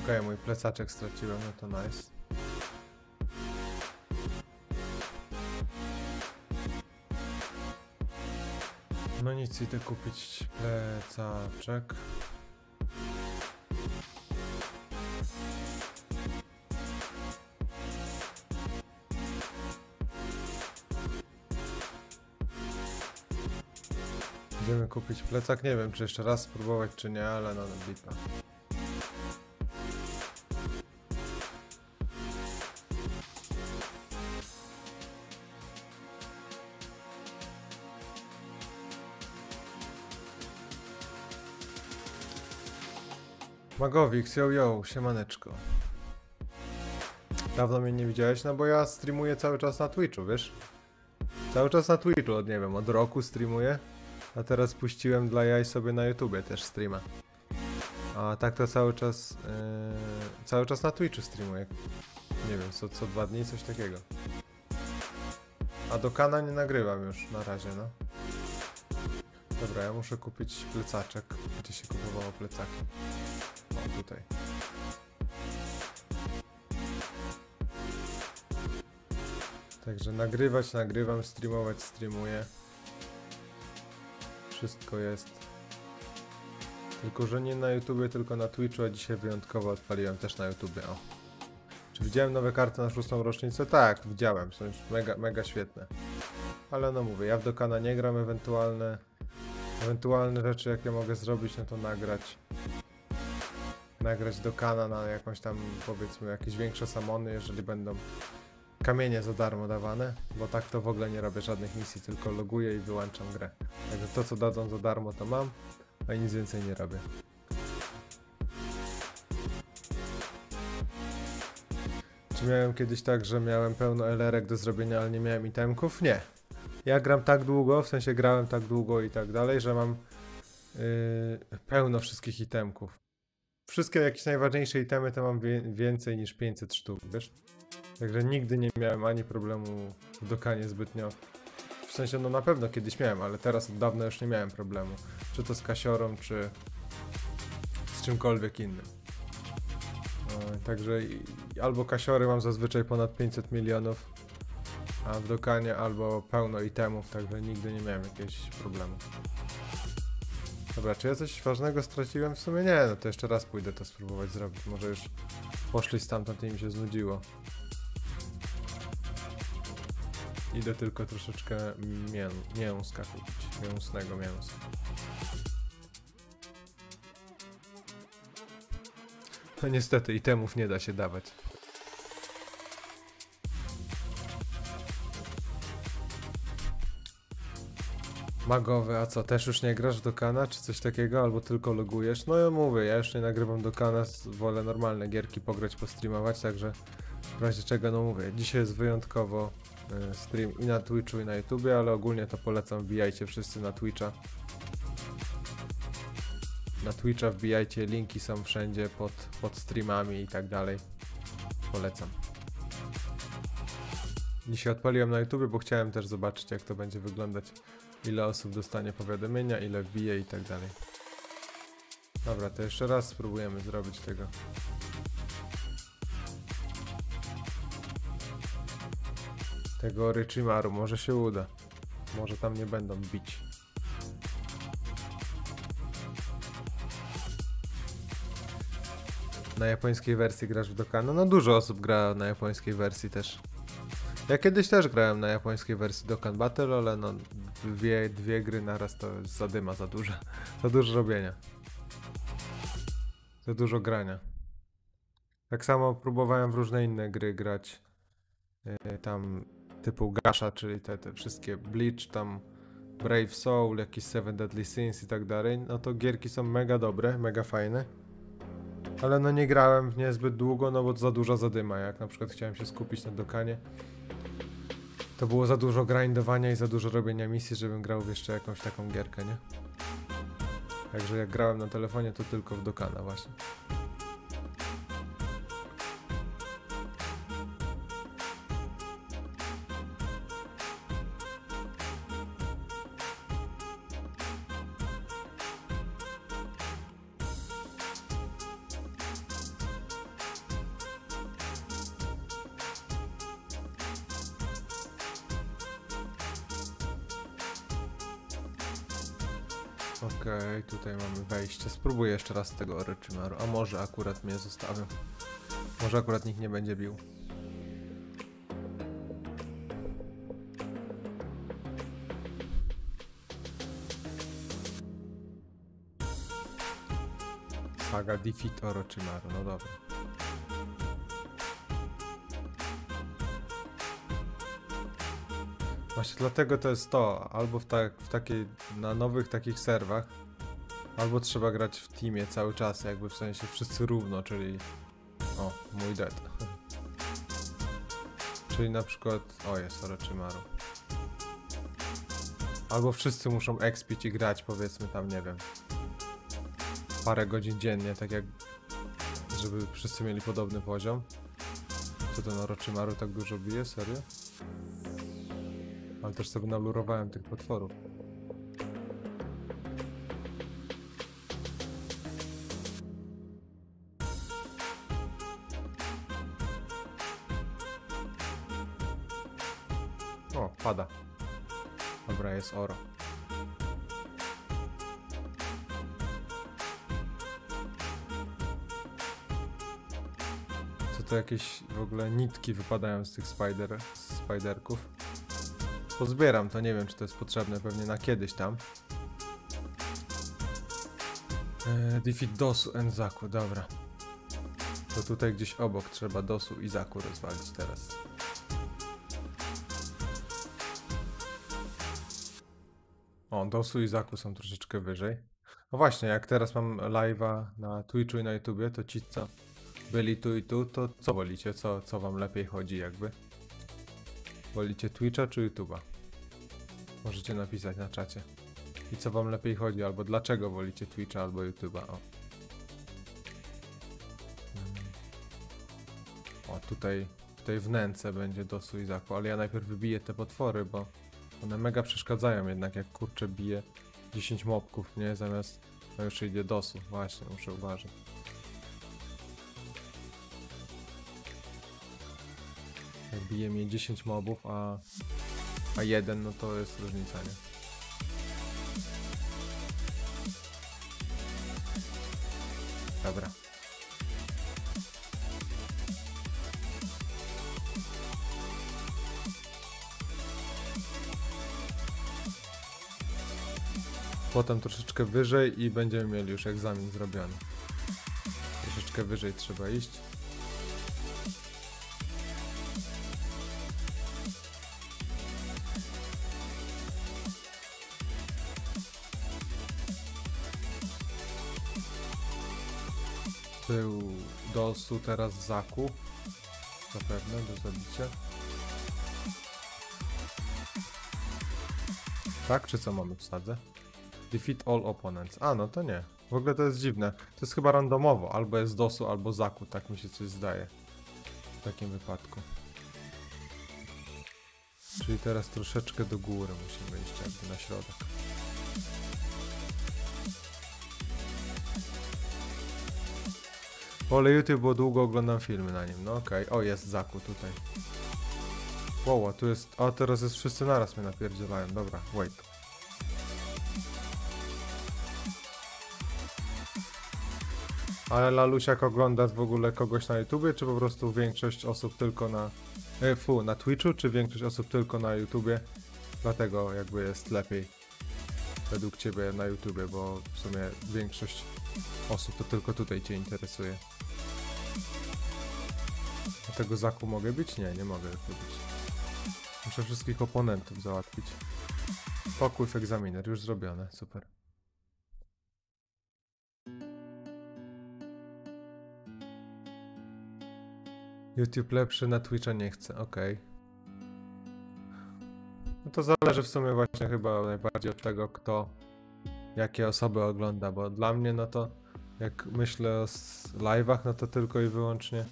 Okej, mój plecaczek straciłem, no to nice. Nic, idę kupić plecaczek. Idziemy kupić plecak, nie wiem czy jeszcze raz spróbować czy nie, ale no lipa. Magowik, yo yo, siemaneczko. Dawno mnie nie widziałeś, no bo ja streamuję cały czas na Twitchu, wiesz? Cały czas na Twitchu, od nie wiem, od roku streamuję. A teraz puściłem dla jaj sobie na YouTubie też streama. A tak to cały czas, yy, cały czas na Twitchu streamuję. Nie wiem, co, co dwa dni, coś takiego. A do kana nie nagrywam już na razie, no. Dobra, ja muszę kupić plecaczek. Gdzie się kupowało plecaki? Tutaj. Także nagrywać, nagrywam, streamować, streamuję. Wszystko jest. Tylko, że nie na YouTubie, tylko na Twitchu, a dzisiaj wyjątkowo odpaliłem też na YouTubie. O. Czy widziałem nowe karty na szóstą rocznicę? Tak, widziałem. Są już mega, mega świetne. Ale no mówię, ja w Dokana nie gram, ewentualne ewentualne rzeczy jakie mogę zrobić, no to nagrać nagrać do kana na jakąś tam powiedzmy jakieś większe samony, jeżeli będą kamienie za darmo dawane, bo tak to w ogóle nie robię żadnych misji, tylko loguję i wyłączam grę. Także to co dadzą za darmo to mam, a nic więcej nie robię. Czy miałem kiedyś tak, że miałem pełno LR-ek do zrobienia, ale nie miałem itemków? Nie. Ja gram tak długo, w sensie grałem tak długo i tak dalej, że mam yy, pełno wszystkich itemków. Wszystkie jakieś najważniejsze itemy to mam więcej niż 500 sztuk, wiesz? Także nigdy nie miałem ani problemu w dokanie zbytnio. W sensie, no na pewno kiedyś miałem, ale teraz od dawna już nie miałem problemu. Czy to z kasiorą, czy z czymkolwiek innym. No, także albo kasiory mam zazwyczaj ponad 500 milionów, a w dokanie albo pełno itemów, także nigdy nie miałem jakiegoś problemu. Dobra, czy ja coś ważnego straciłem? W sumie nie, no to jeszcze raz pójdę to spróbować zrobić. Może już poszli stamtąd i im się znudziło. Idę tylko troszeczkę mię mięska kupić. Mięsnego mięsa. No niestety itemów nie da się dawać. Magowe, a co, też już nie grasz do kana, czy coś takiego, albo tylko logujesz? No ja mówię, ja już nie nagrywam do kana, wolę normalne gierki pograć, postreamować, także w razie czego, no mówię, dzisiaj jest wyjątkowo y, stream i na Twitchu i na YouTubie, ale ogólnie to polecam, wbijajcie wszyscy na Twitcha. Na Twitcha wbijajcie, linki są wszędzie pod, pod streamami i tak dalej. Polecam. Dzisiaj odpaliłem na YouTubie, bo chciałem też zobaczyć jak to będzie wyglądać. Ile osób dostanie powiadomienia, ile wbije i tak dalej. Dobra, to jeszcze raz spróbujemy zrobić tego. Tego Richimaru, może się uda. Może tam nie będą bić. Na japońskiej wersji grasz w Dokkan? No dużo osób gra na japońskiej wersji też. Ja kiedyś też grałem na japońskiej wersji Dokkan Battle, ale no dwie, dwie gry naraz to jest zadyma za dużo. Za dużo robienia. Za dużo grania. Tak samo próbowałem w różne inne gry grać. Yy, tam typu Gasha, czyli te, te wszystkie Bleach, tam Brave Soul, jakiś Seven Deadly Sins i tak dalej. No to gierki są mega dobre, mega fajne. Ale no nie grałem w nie zbyt długo, no bo za duża zadyma. Jak na przykład chciałem się skupić na dokanie, to było za dużo grindowania i za dużo robienia misji, żebym grał w jeszcze jakąś taką gierkę, nie? Także jak grałem na telefonie, to tylko w dokana właśnie. Wejście. Spróbuję jeszcze raz tego Orochimaru. A może akurat mnie zostawią. Może akurat nikt nie będzie bił. Saga Defeat Orochimaru, no dobra. Właśnie dlatego to jest to, albo w, tak, w takiej, na nowych takich serwach, albo trzeba grać w teamie cały czas, jakby w sensie wszyscy równo, czyli... O, mój dead. czyli na przykład... O, jest Orochimaru. Albo wszyscy muszą expić i grać, powiedzmy tam, nie wiem, parę godzin dziennie, tak jak... Żeby wszyscy mieli podobny poziom. Co ten Orochimaru tak dużo bije? Serio? Ale też sobie nalurowałem tych potworów. Oro. Co to jakieś w ogóle nitki wypadają z tych spider, spiderków? Pozbieram to, nie wiem czy to jest potrzebne, pewnie na kiedyś tam. Eee, defeat Dosu and Zaku, dobra. To tutaj gdzieś obok trzeba Dosu i Zaku rozwalić teraz. Dosu i Zaku są troszeczkę wyżej. No właśnie, jak teraz mam live'a na Twitchu i na YouTubie, to ci co byli tu i tu, to co wolicie? Co, co wam lepiej chodzi jakby? Wolicie Twitcha czy YouTube'a? Możecie napisać na czacie. I co wam lepiej chodzi, albo dlaczego wolicie Twitcha albo YouTube'a. O. Mm. o, tutaj, tutaj wnęce będzie do Suizaku, ale ja najpierw wybiję te potwory, bo one mega przeszkadzają jednak, jak kurczę bije 10 mobków, nie? Zamiast, no już idzie dosu, właśnie, muszę uważać. Jak bije mnie 10 mobów, a, a jeden, no to jest różnica, nie? Dobra. Potem troszeczkę wyżej i będziemy mieli już egzamin zrobiony. Troszeczkę wyżej trzeba iść. Był Dosu, teraz Zaku. Zapewne do zabicia. Tak? Czy co mamy w sadze? Defeat all opponents. A, no to nie. W ogóle to jest dziwne. To jest chyba randomowo. Albo jest dosu, albo zaku. Tak mi się coś zdaje. W takim wypadku. Czyli teraz troszeczkę do góry musimy iść jakby na środek. Pole YouTube, bo długo oglądam filmy na nim. No okej. O, jest Zaku tutaj. Wow, tu jest... A, teraz jest wszyscy naraz mnie napierdzielają. Dobra, wait. Ale Lalusiak oglądasz w ogóle kogoś na YouTubie, czy po prostu większość osób tylko na... E, fu, na Twitchu, czy większość osób tylko na YouTubie? Dlatego jakby jest lepiej według Ciebie na YouTubie, bo w sumie większość osób to tylko tutaj Cię interesuje. A tego zaku mogę być? Nie, nie mogę być. Muszę wszystkich oponentów załatwić. Pokływ egzaminer, już zrobione, super. YouTube lepszy, na Twitcha nie chcę, okej. No to zależy w sumie właśnie chyba najbardziej od tego, kto, jakie osoby ogląda, bo dla mnie no to jak myślę o live'ach, no to tylko i wyłącznie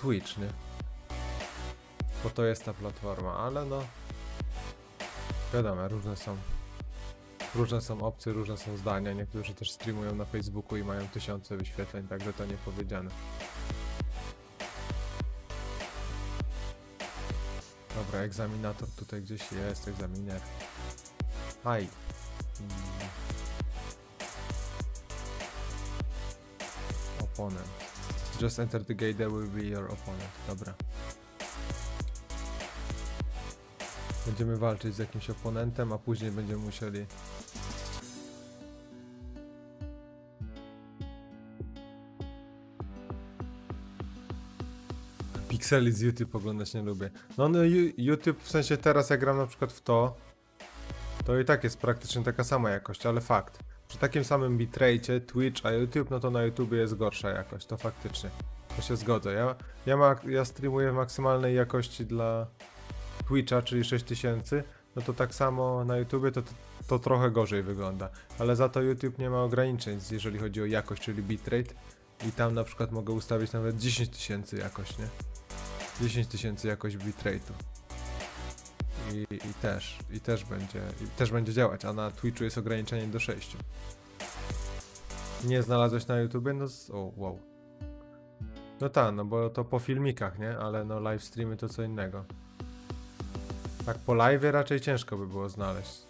Twitch, nie? Bo to jest ta platforma, ale no wiadomo, różne są różne są opcje, różne są zdania, niektórzy też streamują na Facebooku i mają tysiące wyświetleń, także to nie powiedziane. Dobra, egzaminator tutaj gdzieś jest, egzaminer. Hi. Mm. Opponent. Just enter the gate, that will be your opponent. Dobra. Będziemy walczyć z jakimś oponentem, a później będziemy musieli... Pikseli z YouTube oglądać nie lubię. No, no YouTube, w sensie teraz jak gram na przykład w to, to i tak jest praktycznie taka sama jakość, ale fakt. Przy takim samym bitrate'cie Twitch, a YouTube, no to na YouTube jest gorsza jakość, to faktycznie. To się zgodzę. Ja, ja, ma, ja streamuję w maksymalnej jakości dla Twitcha, czyli 6000, no to tak samo na YouTubie to, to, to trochę gorzej wygląda. Ale za to YouTube nie ma ograniczeń, jeżeli chodzi o jakość, czyli bitrate. I tam na przykład mogę ustawić nawet 10 tysięcy jakość, nie? 10 tysięcy jakość bitrate'u. I, I też, i też będzie, i też będzie działać, a na Twitchu jest ograniczenie do 6. Nie znalazłeś na YouTubie? No, z- o, wow. No tak, no bo to po filmikach, nie? Ale no live streamy to co innego. Tak po live raczej ciężko by było znaleźć.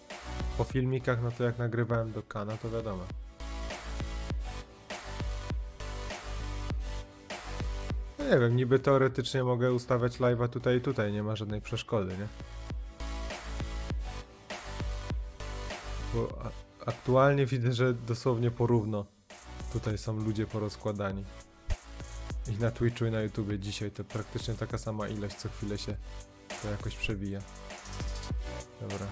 Po filmikach, no to jak nagrywałem do kana, to wiadomo. Nie wiem, niby teoretycznie mogę ustawiać live'a tutaj i tutaj, nie ma żadnej przeszkody, nie? Bo aktualnie widzę, że dosłownie porówno tutaj są ludzie porozkładani. I na Twitchu i na YouTubie dzisiaj to praktycznie taka sama ilość, co chwilę się to jakoś przewija. Dobra.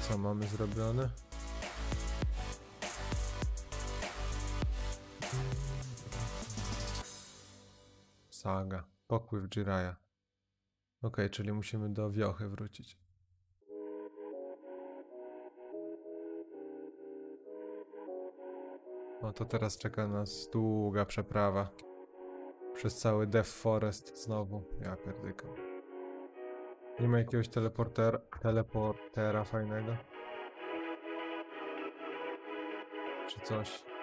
Co mamy zrobione? Saga. Pokływ Jiraya. Okej, czyli musimy do wiochy wrócić. No to teraz czeka nas długa przeprawa. Przez cały Death Forest znowu. Ja pierdykam. Nie ma jakiegoś teleportera, teleportera fajnego? Czy coś?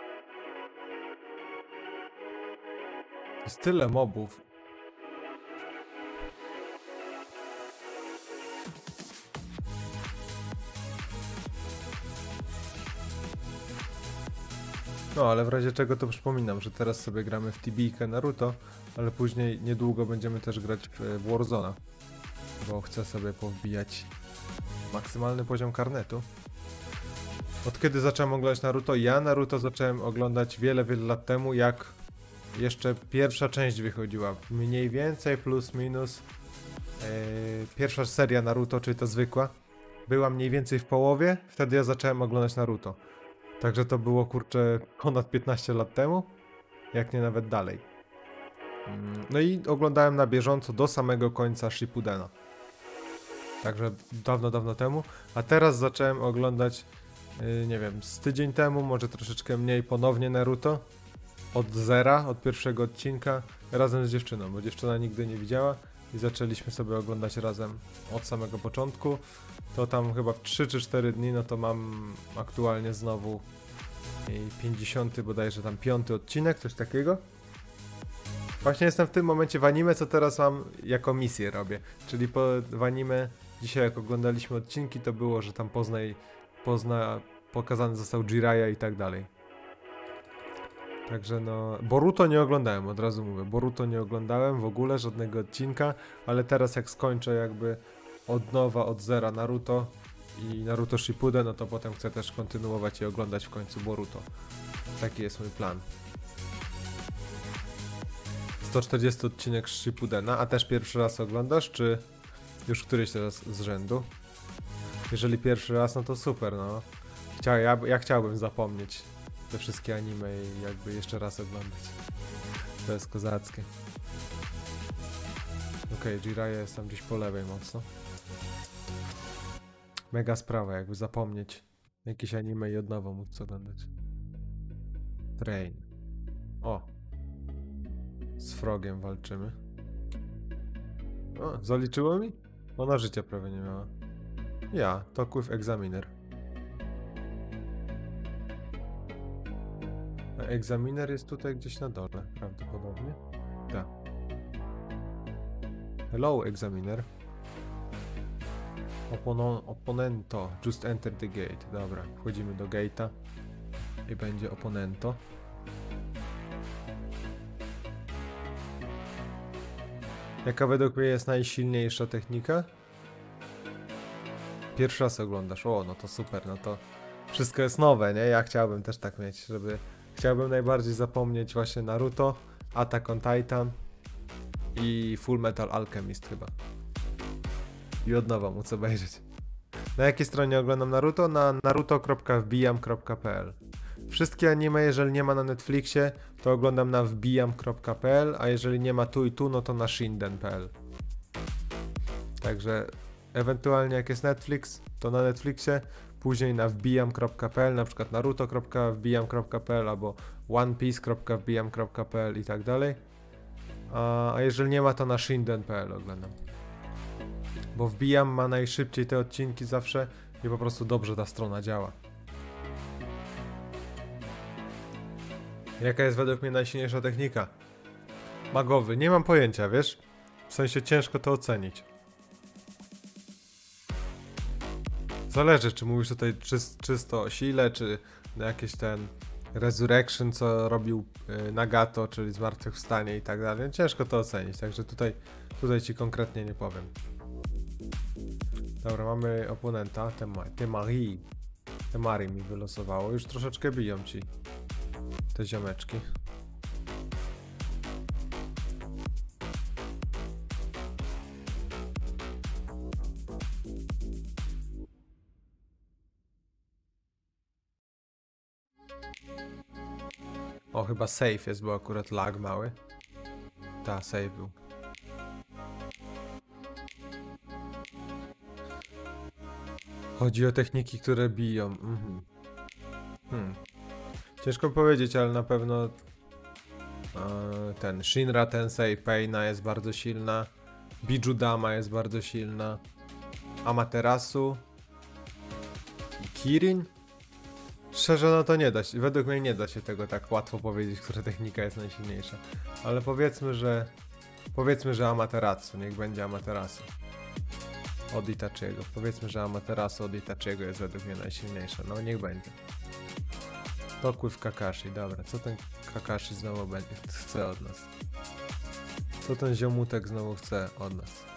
Jest tyle mobów. No, ale w razie czego to przypominam, że teraz sobie gramy w Tibijkę Naruto, ale później niedługo będziemy też grać w, w Warzona, bo chcę sobie powbijać maksymalny poziom karnetu. Od kiedy zacząłem oglądać Naruto? Ja Naruto zacząłem oglądać wiele, wiele lat temu, jak jeszcze pierwsza część wychodziła. Mniej więcej, plus minus. Yy, pierwsza seria Naruto, czyli ta zwykła, była mniej więcej w połowie. Wtedy ja zacząłem oglądać Naruto. Także to było kurczę ponad 15 lat temu, jak nie nawet dalej. No i oglądałem na bieżąco do samego końca Shippudena. Także dawno, dawno temu. A teraz zacząłem oglądać, yy, nie wiem, z tydzień temu, może troszeczkę mniej, ponownie Naruto. Od zera, od pierwszego odcinka, razem z dziewczyną, bo dziewczyna nigdy nie widziała i zaczęliśmy sobie oglądać razem od samego początku. To tam chyba w 3 czy 4 dni, no to mam aktualnie znowu i 50 bodajże tam piąty odcinek, coś takiego. Właśnie jestem w tym momencie w anime, co teraz mam jako misję robię. Czyli po, w anime dzisiaj jak oglądaliśmy odcinki, to było, że tam poznaj, pozna, pokazany został Jiraiya i tak dalej. Także no, Boruto nie oglądałem, od razu mówię. Boruto nie oglądałem w ogóle, żadnego odcinka, ale teraz jak skończę jakby od nowa, od zera Naruto i Naruto Shippuden, no to potem chcę też kontynuować i oglądać w końcu Boruto. Taki jest mój plan. 140 odcinek Shippudena, a też pierwszy raz oglądasz, czy już któryś raz z rzędu? Jeżeli pierwszy raz, no to super, no. Chcia, ja, ja chciałbym zapomnieć te wszystkie anime i jakby jeszcze raz oglądać. To jest kozackie. Okej, okay, Jiraiya jest tam gdzieś po lewej mocno. Mega sprawa, jakby zapomnieć jakieś anime i od nowa móc oglądać. Train. O! Z frogiem walczymy. O, zaliczyło mi? Ona życia prawie nie miała. Ja, talk with examiner. Egzaminer jest tutaj gdzieś na dole, prawdopodobnie. Tak. Hello, examiner. Opono oponento. Just enter the gate. Dobra, wchodzimy do gate'a. I będzie oponento. Jaka według mnie jest najsilniejsza technika? Pierwszy raz oglądasz. O, no to super, no to wszystko jest nowe, nie? Ja chciałbym też tak mieć, żeby... Chciałbym najbardziej zapomnieć właśnie Naruto, Attack on Titan i Full Metal Alchemist chyba. I od nowa móc obejrzeć. Na jakiej stronie oglądam Naruto? Na naruto.wbijam.pl Wszystkie anime, jeżeli nie ma na Netflixie, to oglądam na wbijam.pl, a jeżeli nie ma tu i tu, no to na shinden.pl. Także ewentualnie jak jest Netflix, to na Netflixie, później na wbijam.pl, na przykład naruto.wbijam.pl albo onepiece.wbijam.pl i tak dalej. A jeżeli nie ma, to na shinden.pl oglądam. Bo wbijam ma najszybciej te odcinki zawsze i po prostu dobrze ta strona działa. Jaka jest według mnie najsilniejsza technika? Magowy, nie mam pojęcia, wiesz? W sensie ciężko to ocenić. Zależy, czy mówisz tutaj czysto o sile, czy jakieś ten Resurrection, co robił y, Nagato, czyli zmartwychwstanie i tak dalej. Ciężko to ocenić, także tutaj, tutaj ci konkretnie nie powiem. Dobra, mamy oponenta, Temari. Temari mi wylosowało, już troszeczkę biją ci te ziomeczki. Chyba safe jest, bo akurat lag mały. Ta, safe był. Chodzi o techniki, które biją. Mhm. Hmm. Ciężko powiedzieć, ale na pewno e, ten Shinra Tensei Peina jest bardzo silna. Bijudama jest bardzo silna. Amaterasu. Kirin? Szczerze, no to nie da się. Według mnie nie da się tego tak łatwo powiedzieć, która technika jest najsilniejsza. Ale powiedzmy, że. Powiedzmy, że Amaterasu. Niech będzie Amaterasu. Od Itachiego. Powiedzmy, że Amaterasu od Itachiego jest według mnie najsilniejsza. No niech będzie. Pokój w Kakashi, dobra. Co ten Kakashi znowu będzie chce od nas? Co ten ziomutek znowu chce od nas?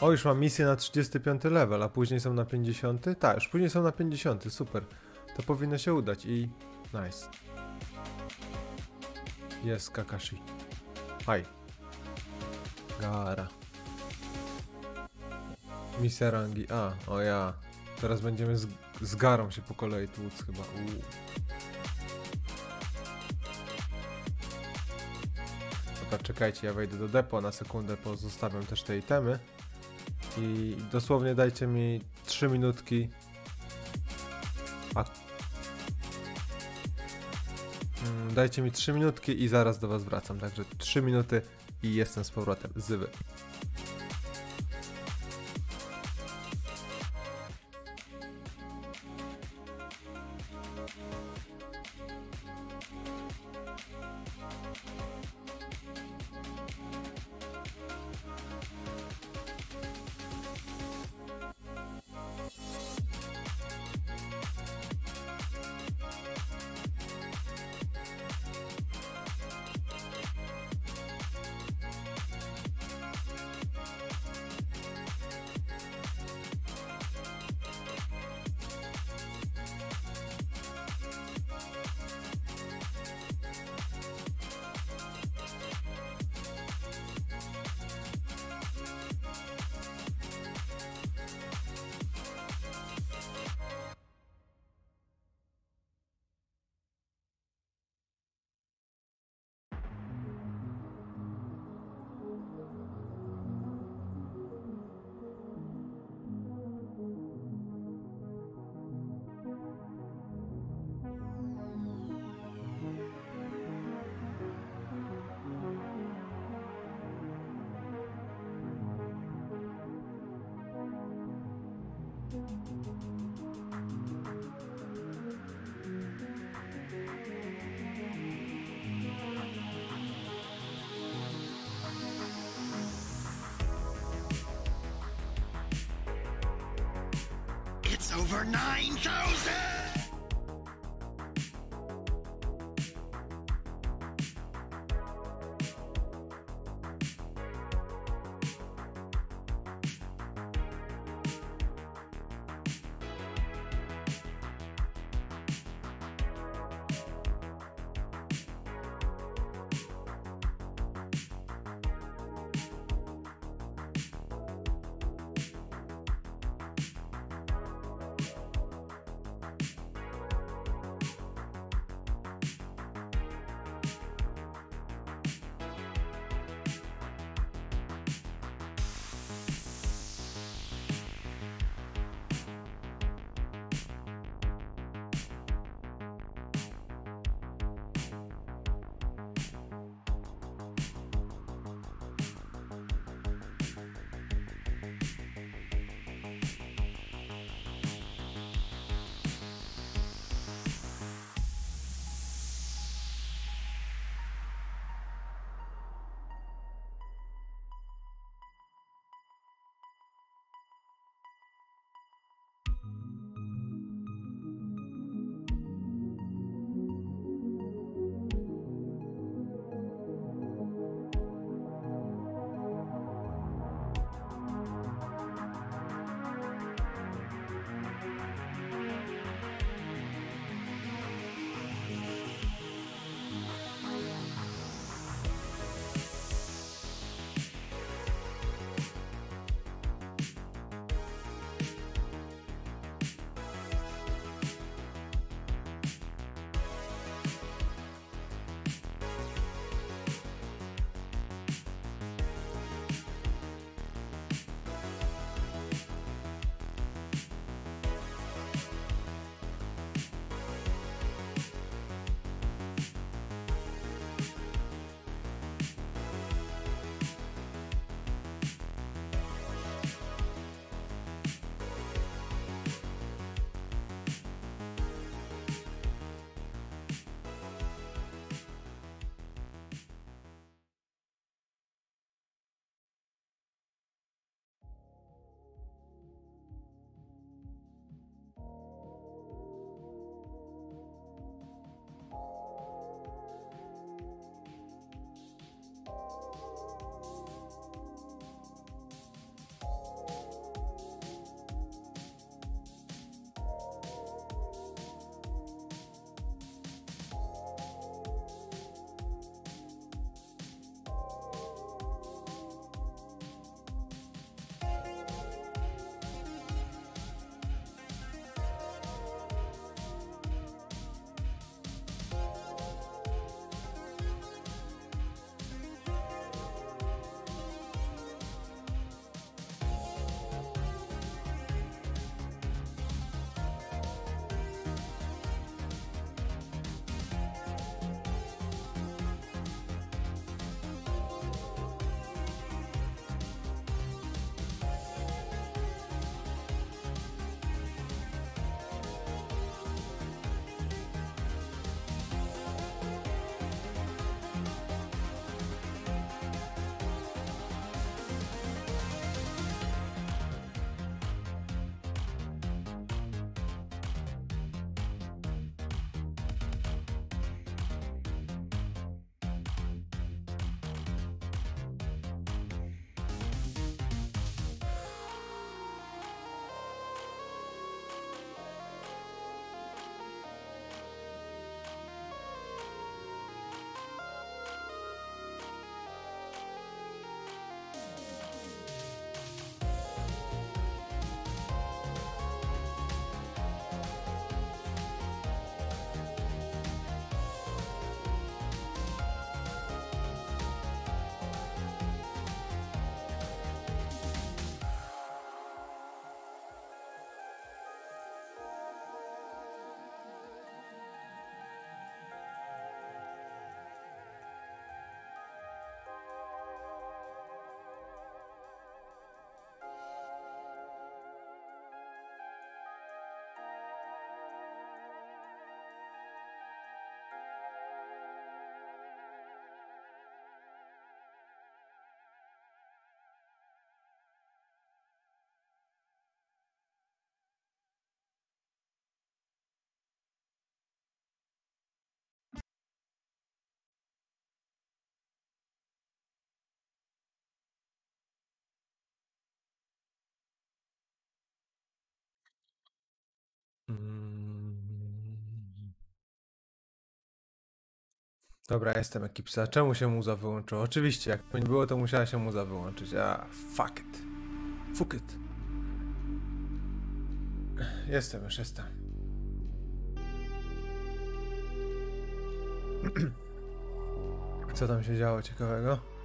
O, już mam misję na 35 level, a później są na 50? Tak, już później są na 50, super. To powinno się udać i... Nice. Jest Kakashi. Hi. Gara. Misja rangi. A, o ja. Teraz będziemy z, z garą się po kolei tłuc chyba. Uu. Dobra, czekajcie, ja wejdę do depo na sekundę, pozostawiam też te itemy. I dosłownie dajcie mi 3 minutki. A... Mm, Dajcie mi 3 minutki i zaraz do was wracam. Także 3 minuty i jestem z powrotem. Zywy. Over 9,000! Mm. Dobra, jestem ekipsa. Czemu się muza wyłączyło? Oczywiście, jak to nie było, to musiała się muza wyłączyć. A, fuck it. Fuck it. Jestem, już jestem. Co tam się działo ciekawego?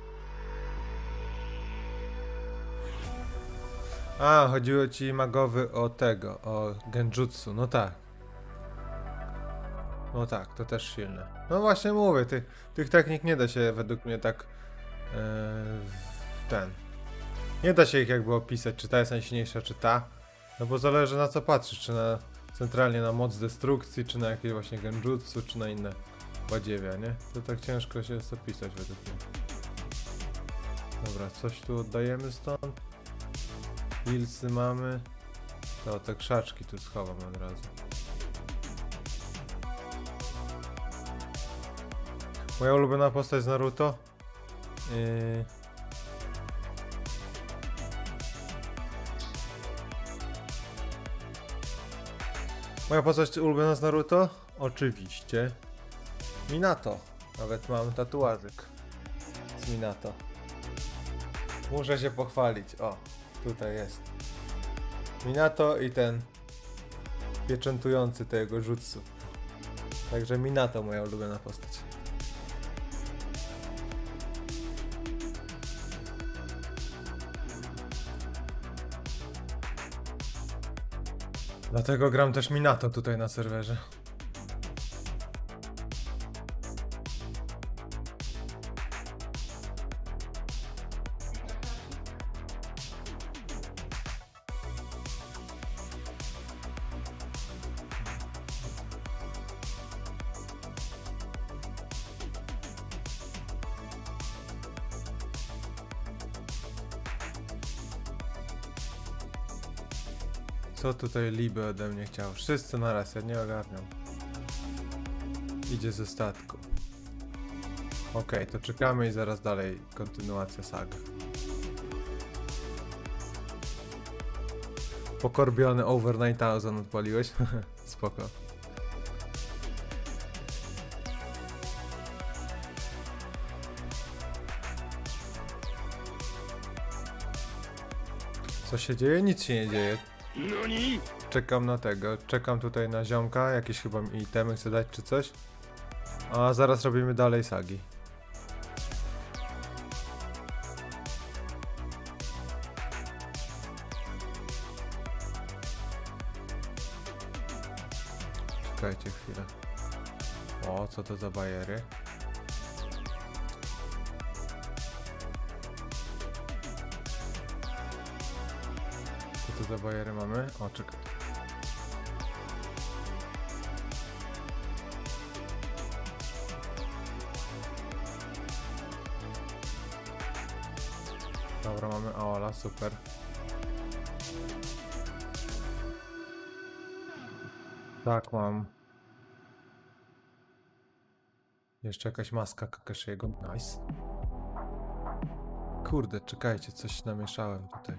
A, chodziło ci magowy o tego, o genjutsu, no tak. No tak, to też silne. No właśnie mówię, ty, tych technik nie da się według mnie tak w ten. Nie da się ich jakby opisać, czy ta jest najsilniejsza, czy ta. No bo zależy na co patrzysz, czy na centralnie na moc destrukcji, czy na jakieś właśnie genjutsu, czy na inne badziewia, nie? To tak ciężko się jest opisać według mnie. Dobra, coś tu oddajemy stąd. Pilsy mamy. No, te krzaczki tu schowam od razu. Moja ulubiona postać z Naruto? Yy... Moja postać ulubiona z Naruto? Oczywiście. Minato. Nawet mam tatuażyk z Minato. Muszę się pochwalić. O, tutaj jest. Minato i ten pieczętujący tego jutsu. Także Minato moja ulubiona postać. Dlatego gram też Minato tutaj na serwerze. Tutaj Liby ode mnie chciał? Wszyscy naraz, ja nie ogarniam. Idzie ze statku. Okej, to czekamy i zaraz dalej kontynuacja saga. Pokorbiony over 9000 odpaliłeś? Spoko. Co się dzieje? Nic się nie dzieje. Nani? Czekam na tego, czekam tutaj na ziomka, jakieś chyba mi itemy chce dać czy coś. A zaraz robimy dalej sagi. Jeszcze jakaś maska Kakashiego. Nice. Kurde, czekajcie, coś namieszałem tutaj.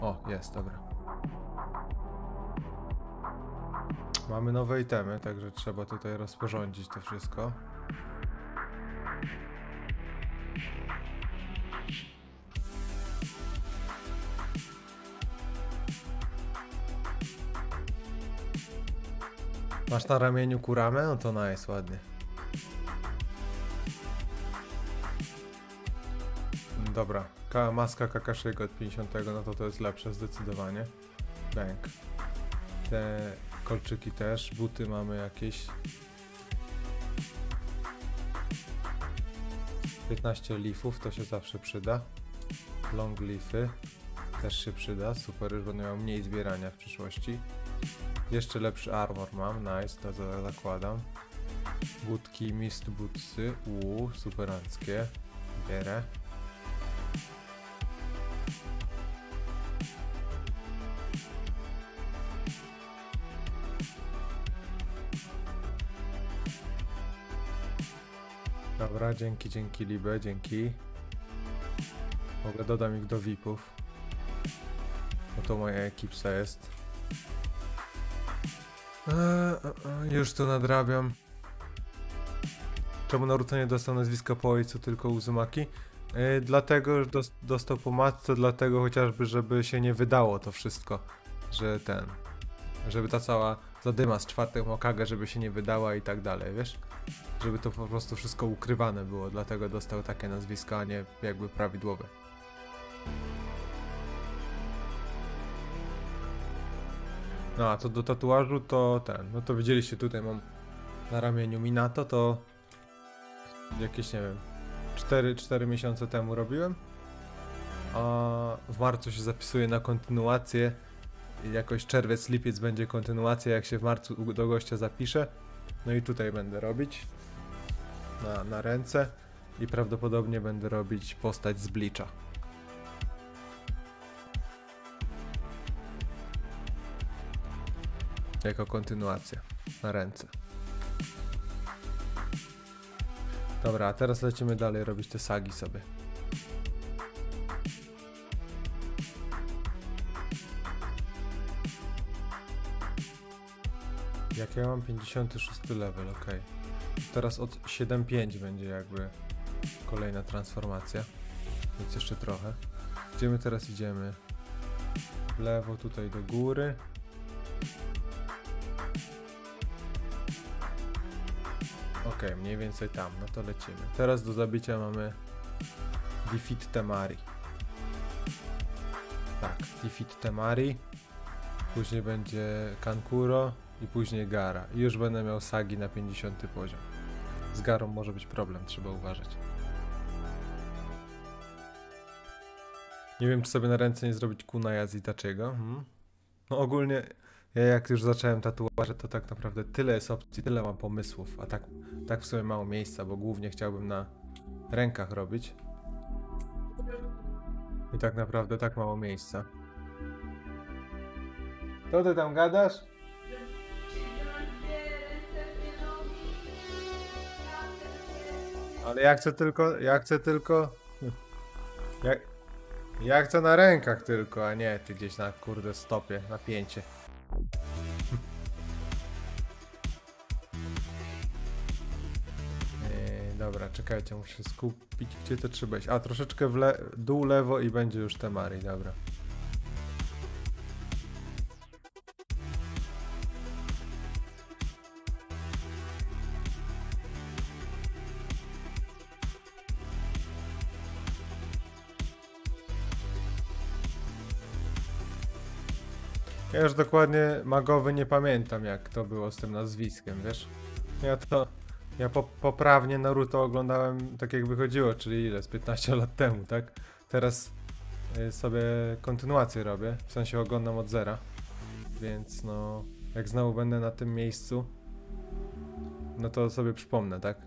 O, jest, dobra. Mamy nowe itemy, także trzeba tutaj rozporządzić to wszystko. Masz na ramieniu kuramę? No to nice, ładnie. Dobra, Ka maska Kakashiego od 50, no to to jest lepsze zdecydowanie. Bank. Te kolczyki też, buty mamy jakieś. 15 leafów, to się zawsze przyda. Long leafy też się przyda, super, już będę miał mniej zbierania w przyszłości. Jeszcze lepszy armor mam, nice, to za zakładam. Budki Mist Bootsy, uuu, superanckie. Bierę. Dobra, dzięki, dzięki Libe, dzięki. W ogóle dodam ich do VIP-ów. Bo to moja ekipsa jest. Już to nadrabiam. Czemu Naruto nie dostał nazwiska po ojcu, tylko Uzumaki? E, dlatego, że dos dostał po matce, dlatego chociażby, żeby się nie wydało to wszystko, że ten, żeby ta cała zadyma z czwartym Hokage, żeby się nie wydała i tak dalej, wiesz? Żeby to po prostu wszystko ukrywane było, dlatego dostał takie nazwisko, a nie jakby prawidłowe. No a co do tatuażu, to ten, no to widzieliście tutaj mam na ramieniu Minato, to jakieś, nie wiem, 4, 4 miesiące temu robiłem. A w marcu się zapisuje na kontynuację. Jakoś czerwiec, lipiec będzie kontynuacja, jak się w marcu do gościa zapiszę. No i tutaj będę robić na, na ręce i prawdopodobnie będę robić postać z Bleacha. Jako kontynuacja na ręce. Dobra, a teraz lecimy dalej robić te sagi sobie. Jak ja mam 56 level, ok. Teraz od 7.5 będzie jakby kolejna transformacja. Więc jeszcze trochę. Gdzie my teraz idziemy? W lewo, tutaj do góry. Okej, mniej więcej tam, no to lecimy. Teraz do zabicia mamy Defeat Temari. Tak, Defeat Temari. Później będzie Kankuro i później Gara. I już będę miał sagi na 50 poziom. Z Garą może być problem, trzeba uważać. Nie wiem, czy sobie na ręce nie zrobić Kunaya z Itachiego. Hmm? No ogólnie, ja jak już zacząłem tatuaże, to tak naprawdę tyle jest opcji, tyle mam pomysłów, a tak, tak w sumie mało miejsca, bo głównie chciałbym na rękach robić. I tak naprawdę tak mało miejsca. Co ty tam gadasz? Ale ja chcę tylko, ja chcę tylko... Ja, ja chcę na rękach tylko, a nie ty gdzieś na kurde stopie, na dobra, czekajcie, muszę skupić, gdzie to trzeba iść. A, troszeczkę w le dół, lewo i będzie już Temari, dobra. Ja już dokładnie magowy nie pamiętam jak to było z tym nazwiskiem, wiesz? Ja to... Ja po, poprawnie Naruto oglądałem tak jak wychodziło, czyli ile? Z 15 lat temu, tak? Teraz y, sobie kontynuację robię, w sensie oglądam od zera. Więc no... Jak znowu będę na tym miejscu, no to sobie przypomnę, tak?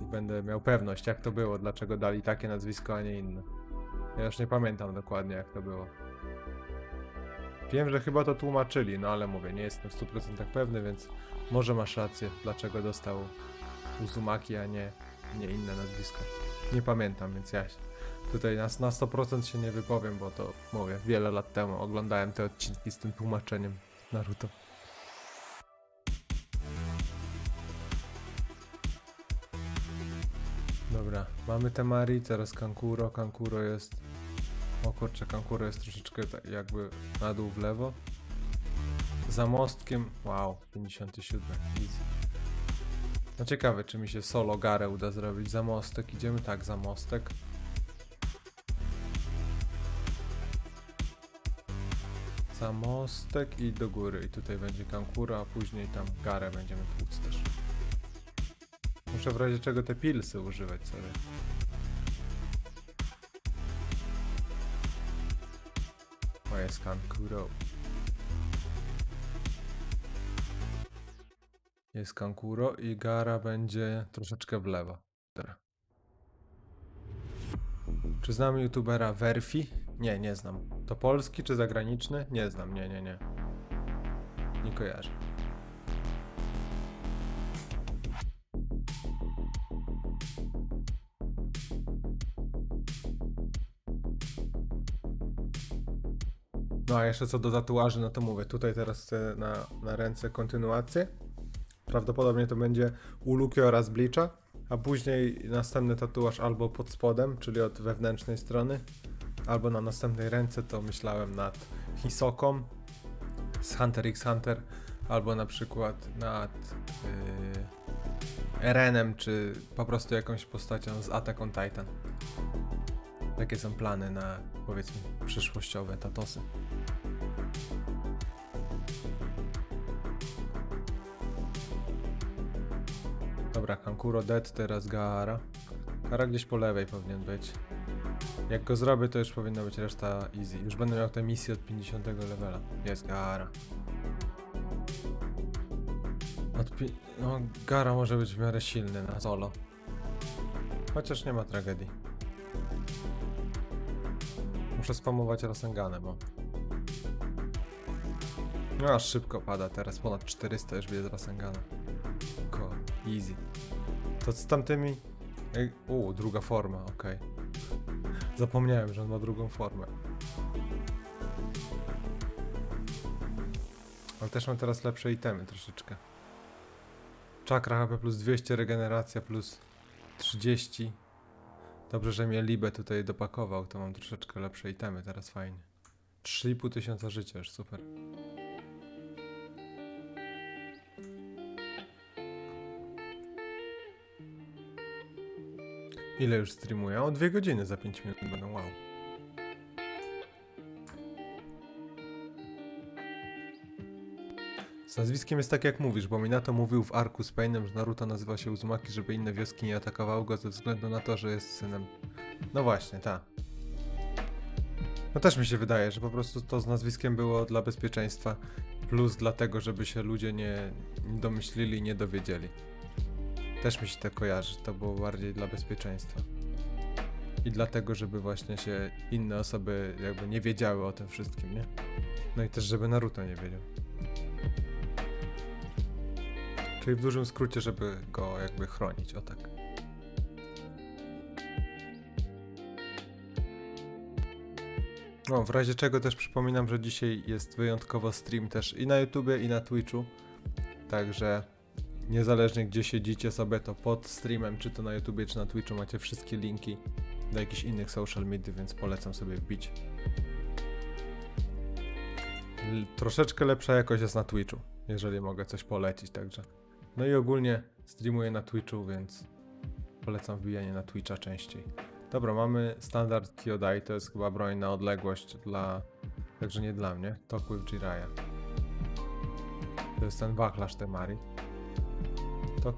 I będę miał pewność jak to było, dlaczego dali takie nazwisko, a nie inne. Ja już nie pamiętam dokładnie jak to było. Wiem, że chyba to tłumaczyli, no ale mówię, nie jestem w 100% pewny, więc może masz rację, dlaczego dostał Uzumaki, a nie, nie inne nazwisko. Nie pamiętam, więc ja się- tutaj na, na 100% się nie wypowiem, bo to mówię, wiele lat temu oglądałem te odcinki z tym tłumaczeniem Naruto. Dobra, mamy Temari, teraz Kankuro. Kankuro jest... O kurczę, Kankuro jest troszeczkę tak jakby na dół w lewo. Za mostkiem... Wow, 57. Easy. No ciekawe, czy mi się solo garę uda zrobić. Za mostek, idziemy tak, za mostek. Za mostek i do góry. I tutaj będzie Kankuro, a później tam garę będziemy tłuc też. Muszę w razie czego te pilsy używać sobie. Jest Kankuro. Jest Kankuro i Gara będzie troszeczkę w lewo. Dobra. Czy znamy youtubera Verfi? Nie, nie znam. To polski czy zagraniczny? Nie znam, nie, nie, nie. Nie kojarzę. No a jeszcze co do tatuaży, no to mówię, tutaj teraz na, na ręce kontynuację. Prawdopodobnie to będzie u Luki oraz Bleacha, a później następny tatuaż albo pod spodem, czyli od wewnętrznej strony, albo na następnej ręce to myślałem nad Hisoką z Hunter x Hunter, albo na przykład nad yy, Erenem, czy po prostu jakąś postacią z Attack on Titan. Takie są plany na, powiedzmy, przyszłościowe tatosy. Dobra, Kankuro dead, teraz Gaara. Gaara gdzieś po lewej powinien być. Jak go zrobię, to już powinna być reszta easy. Już będę miał tę misję od 50 levela. Jest Gaara. No, Gara może być w miarę silny na solo. Chociaż nie ma tragedii. Muszę spamować Rasenganem, bo... No szybko pada, teraz ponad 400 już bije z Rasengana. Ko, easy. To z tamtymi... Ej, U, druga forma, okej. Zapomniałem, że on ma drugą formę. Ale też mam teraz lepsze itemy troszeczkę. Czakra HP plus 200, regeneracja plus 30. Dobrze, że mnie Libę tutaj dopakował, to mam troszeczkę lepsze itemy, teraz fajnie. 3,5 tysiąca życia, już super. Ile już streamuję? O, dwie godziny za 5 minut będą, wow. Z nazwiskiem jest tak jak mówisz, bo Minato mówił w Arku z Painem, że Naruto nazywa się Uzumaki, żeby inne wioski nie atakowały go ze względu na to, że jest synem. No właśnie, ta. No też mi się wydaje, że po prostu to z nazwiskiem było dla bezpieczeństwa, plus dlatego, żeby się ludzie nie, domyślili i nie dowiedzieli. Też mi się to kojarzy, to było bardziej dla bezpieczeństwa. I dlatego, żeby właśnie się inne osoby jakby nie wiedziały o tym wszystkim, nie? No i też, żeby Naruto nie wiedział. Czyli w dużym skrócie, żeby go jakby chronić, o tak. O, w razie czego też przypominam, że dzisiaj jest wyjątkowo stream też i na YouTubie, i na Twitchu. Także niezależnie gdzie siedzicie sobie, to pod streamem, czy to na YouTubie, czy na Twitchu macie wszystkie linki do jakichś innych social media, więc polecam sobie wbić. Troszeczkę lepsza jakość jest na Twitchu, jeżeli mogę coś polecić, także. No i ogólnie streamuję na Twitchu, więc polecam wbijanie na Twitcha częściej. Dobra, mamy standard Kyodai, to jest chyba broń na odległość dla... Także nie dla mnie. With Jiraiya. To jest ten wachlarz Temari.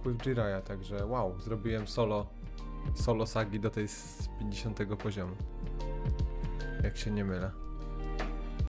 With Jiraiya, także wow, zrobiłem solo solo sagi do tej z 50 poziomu. Jak się nie mylę.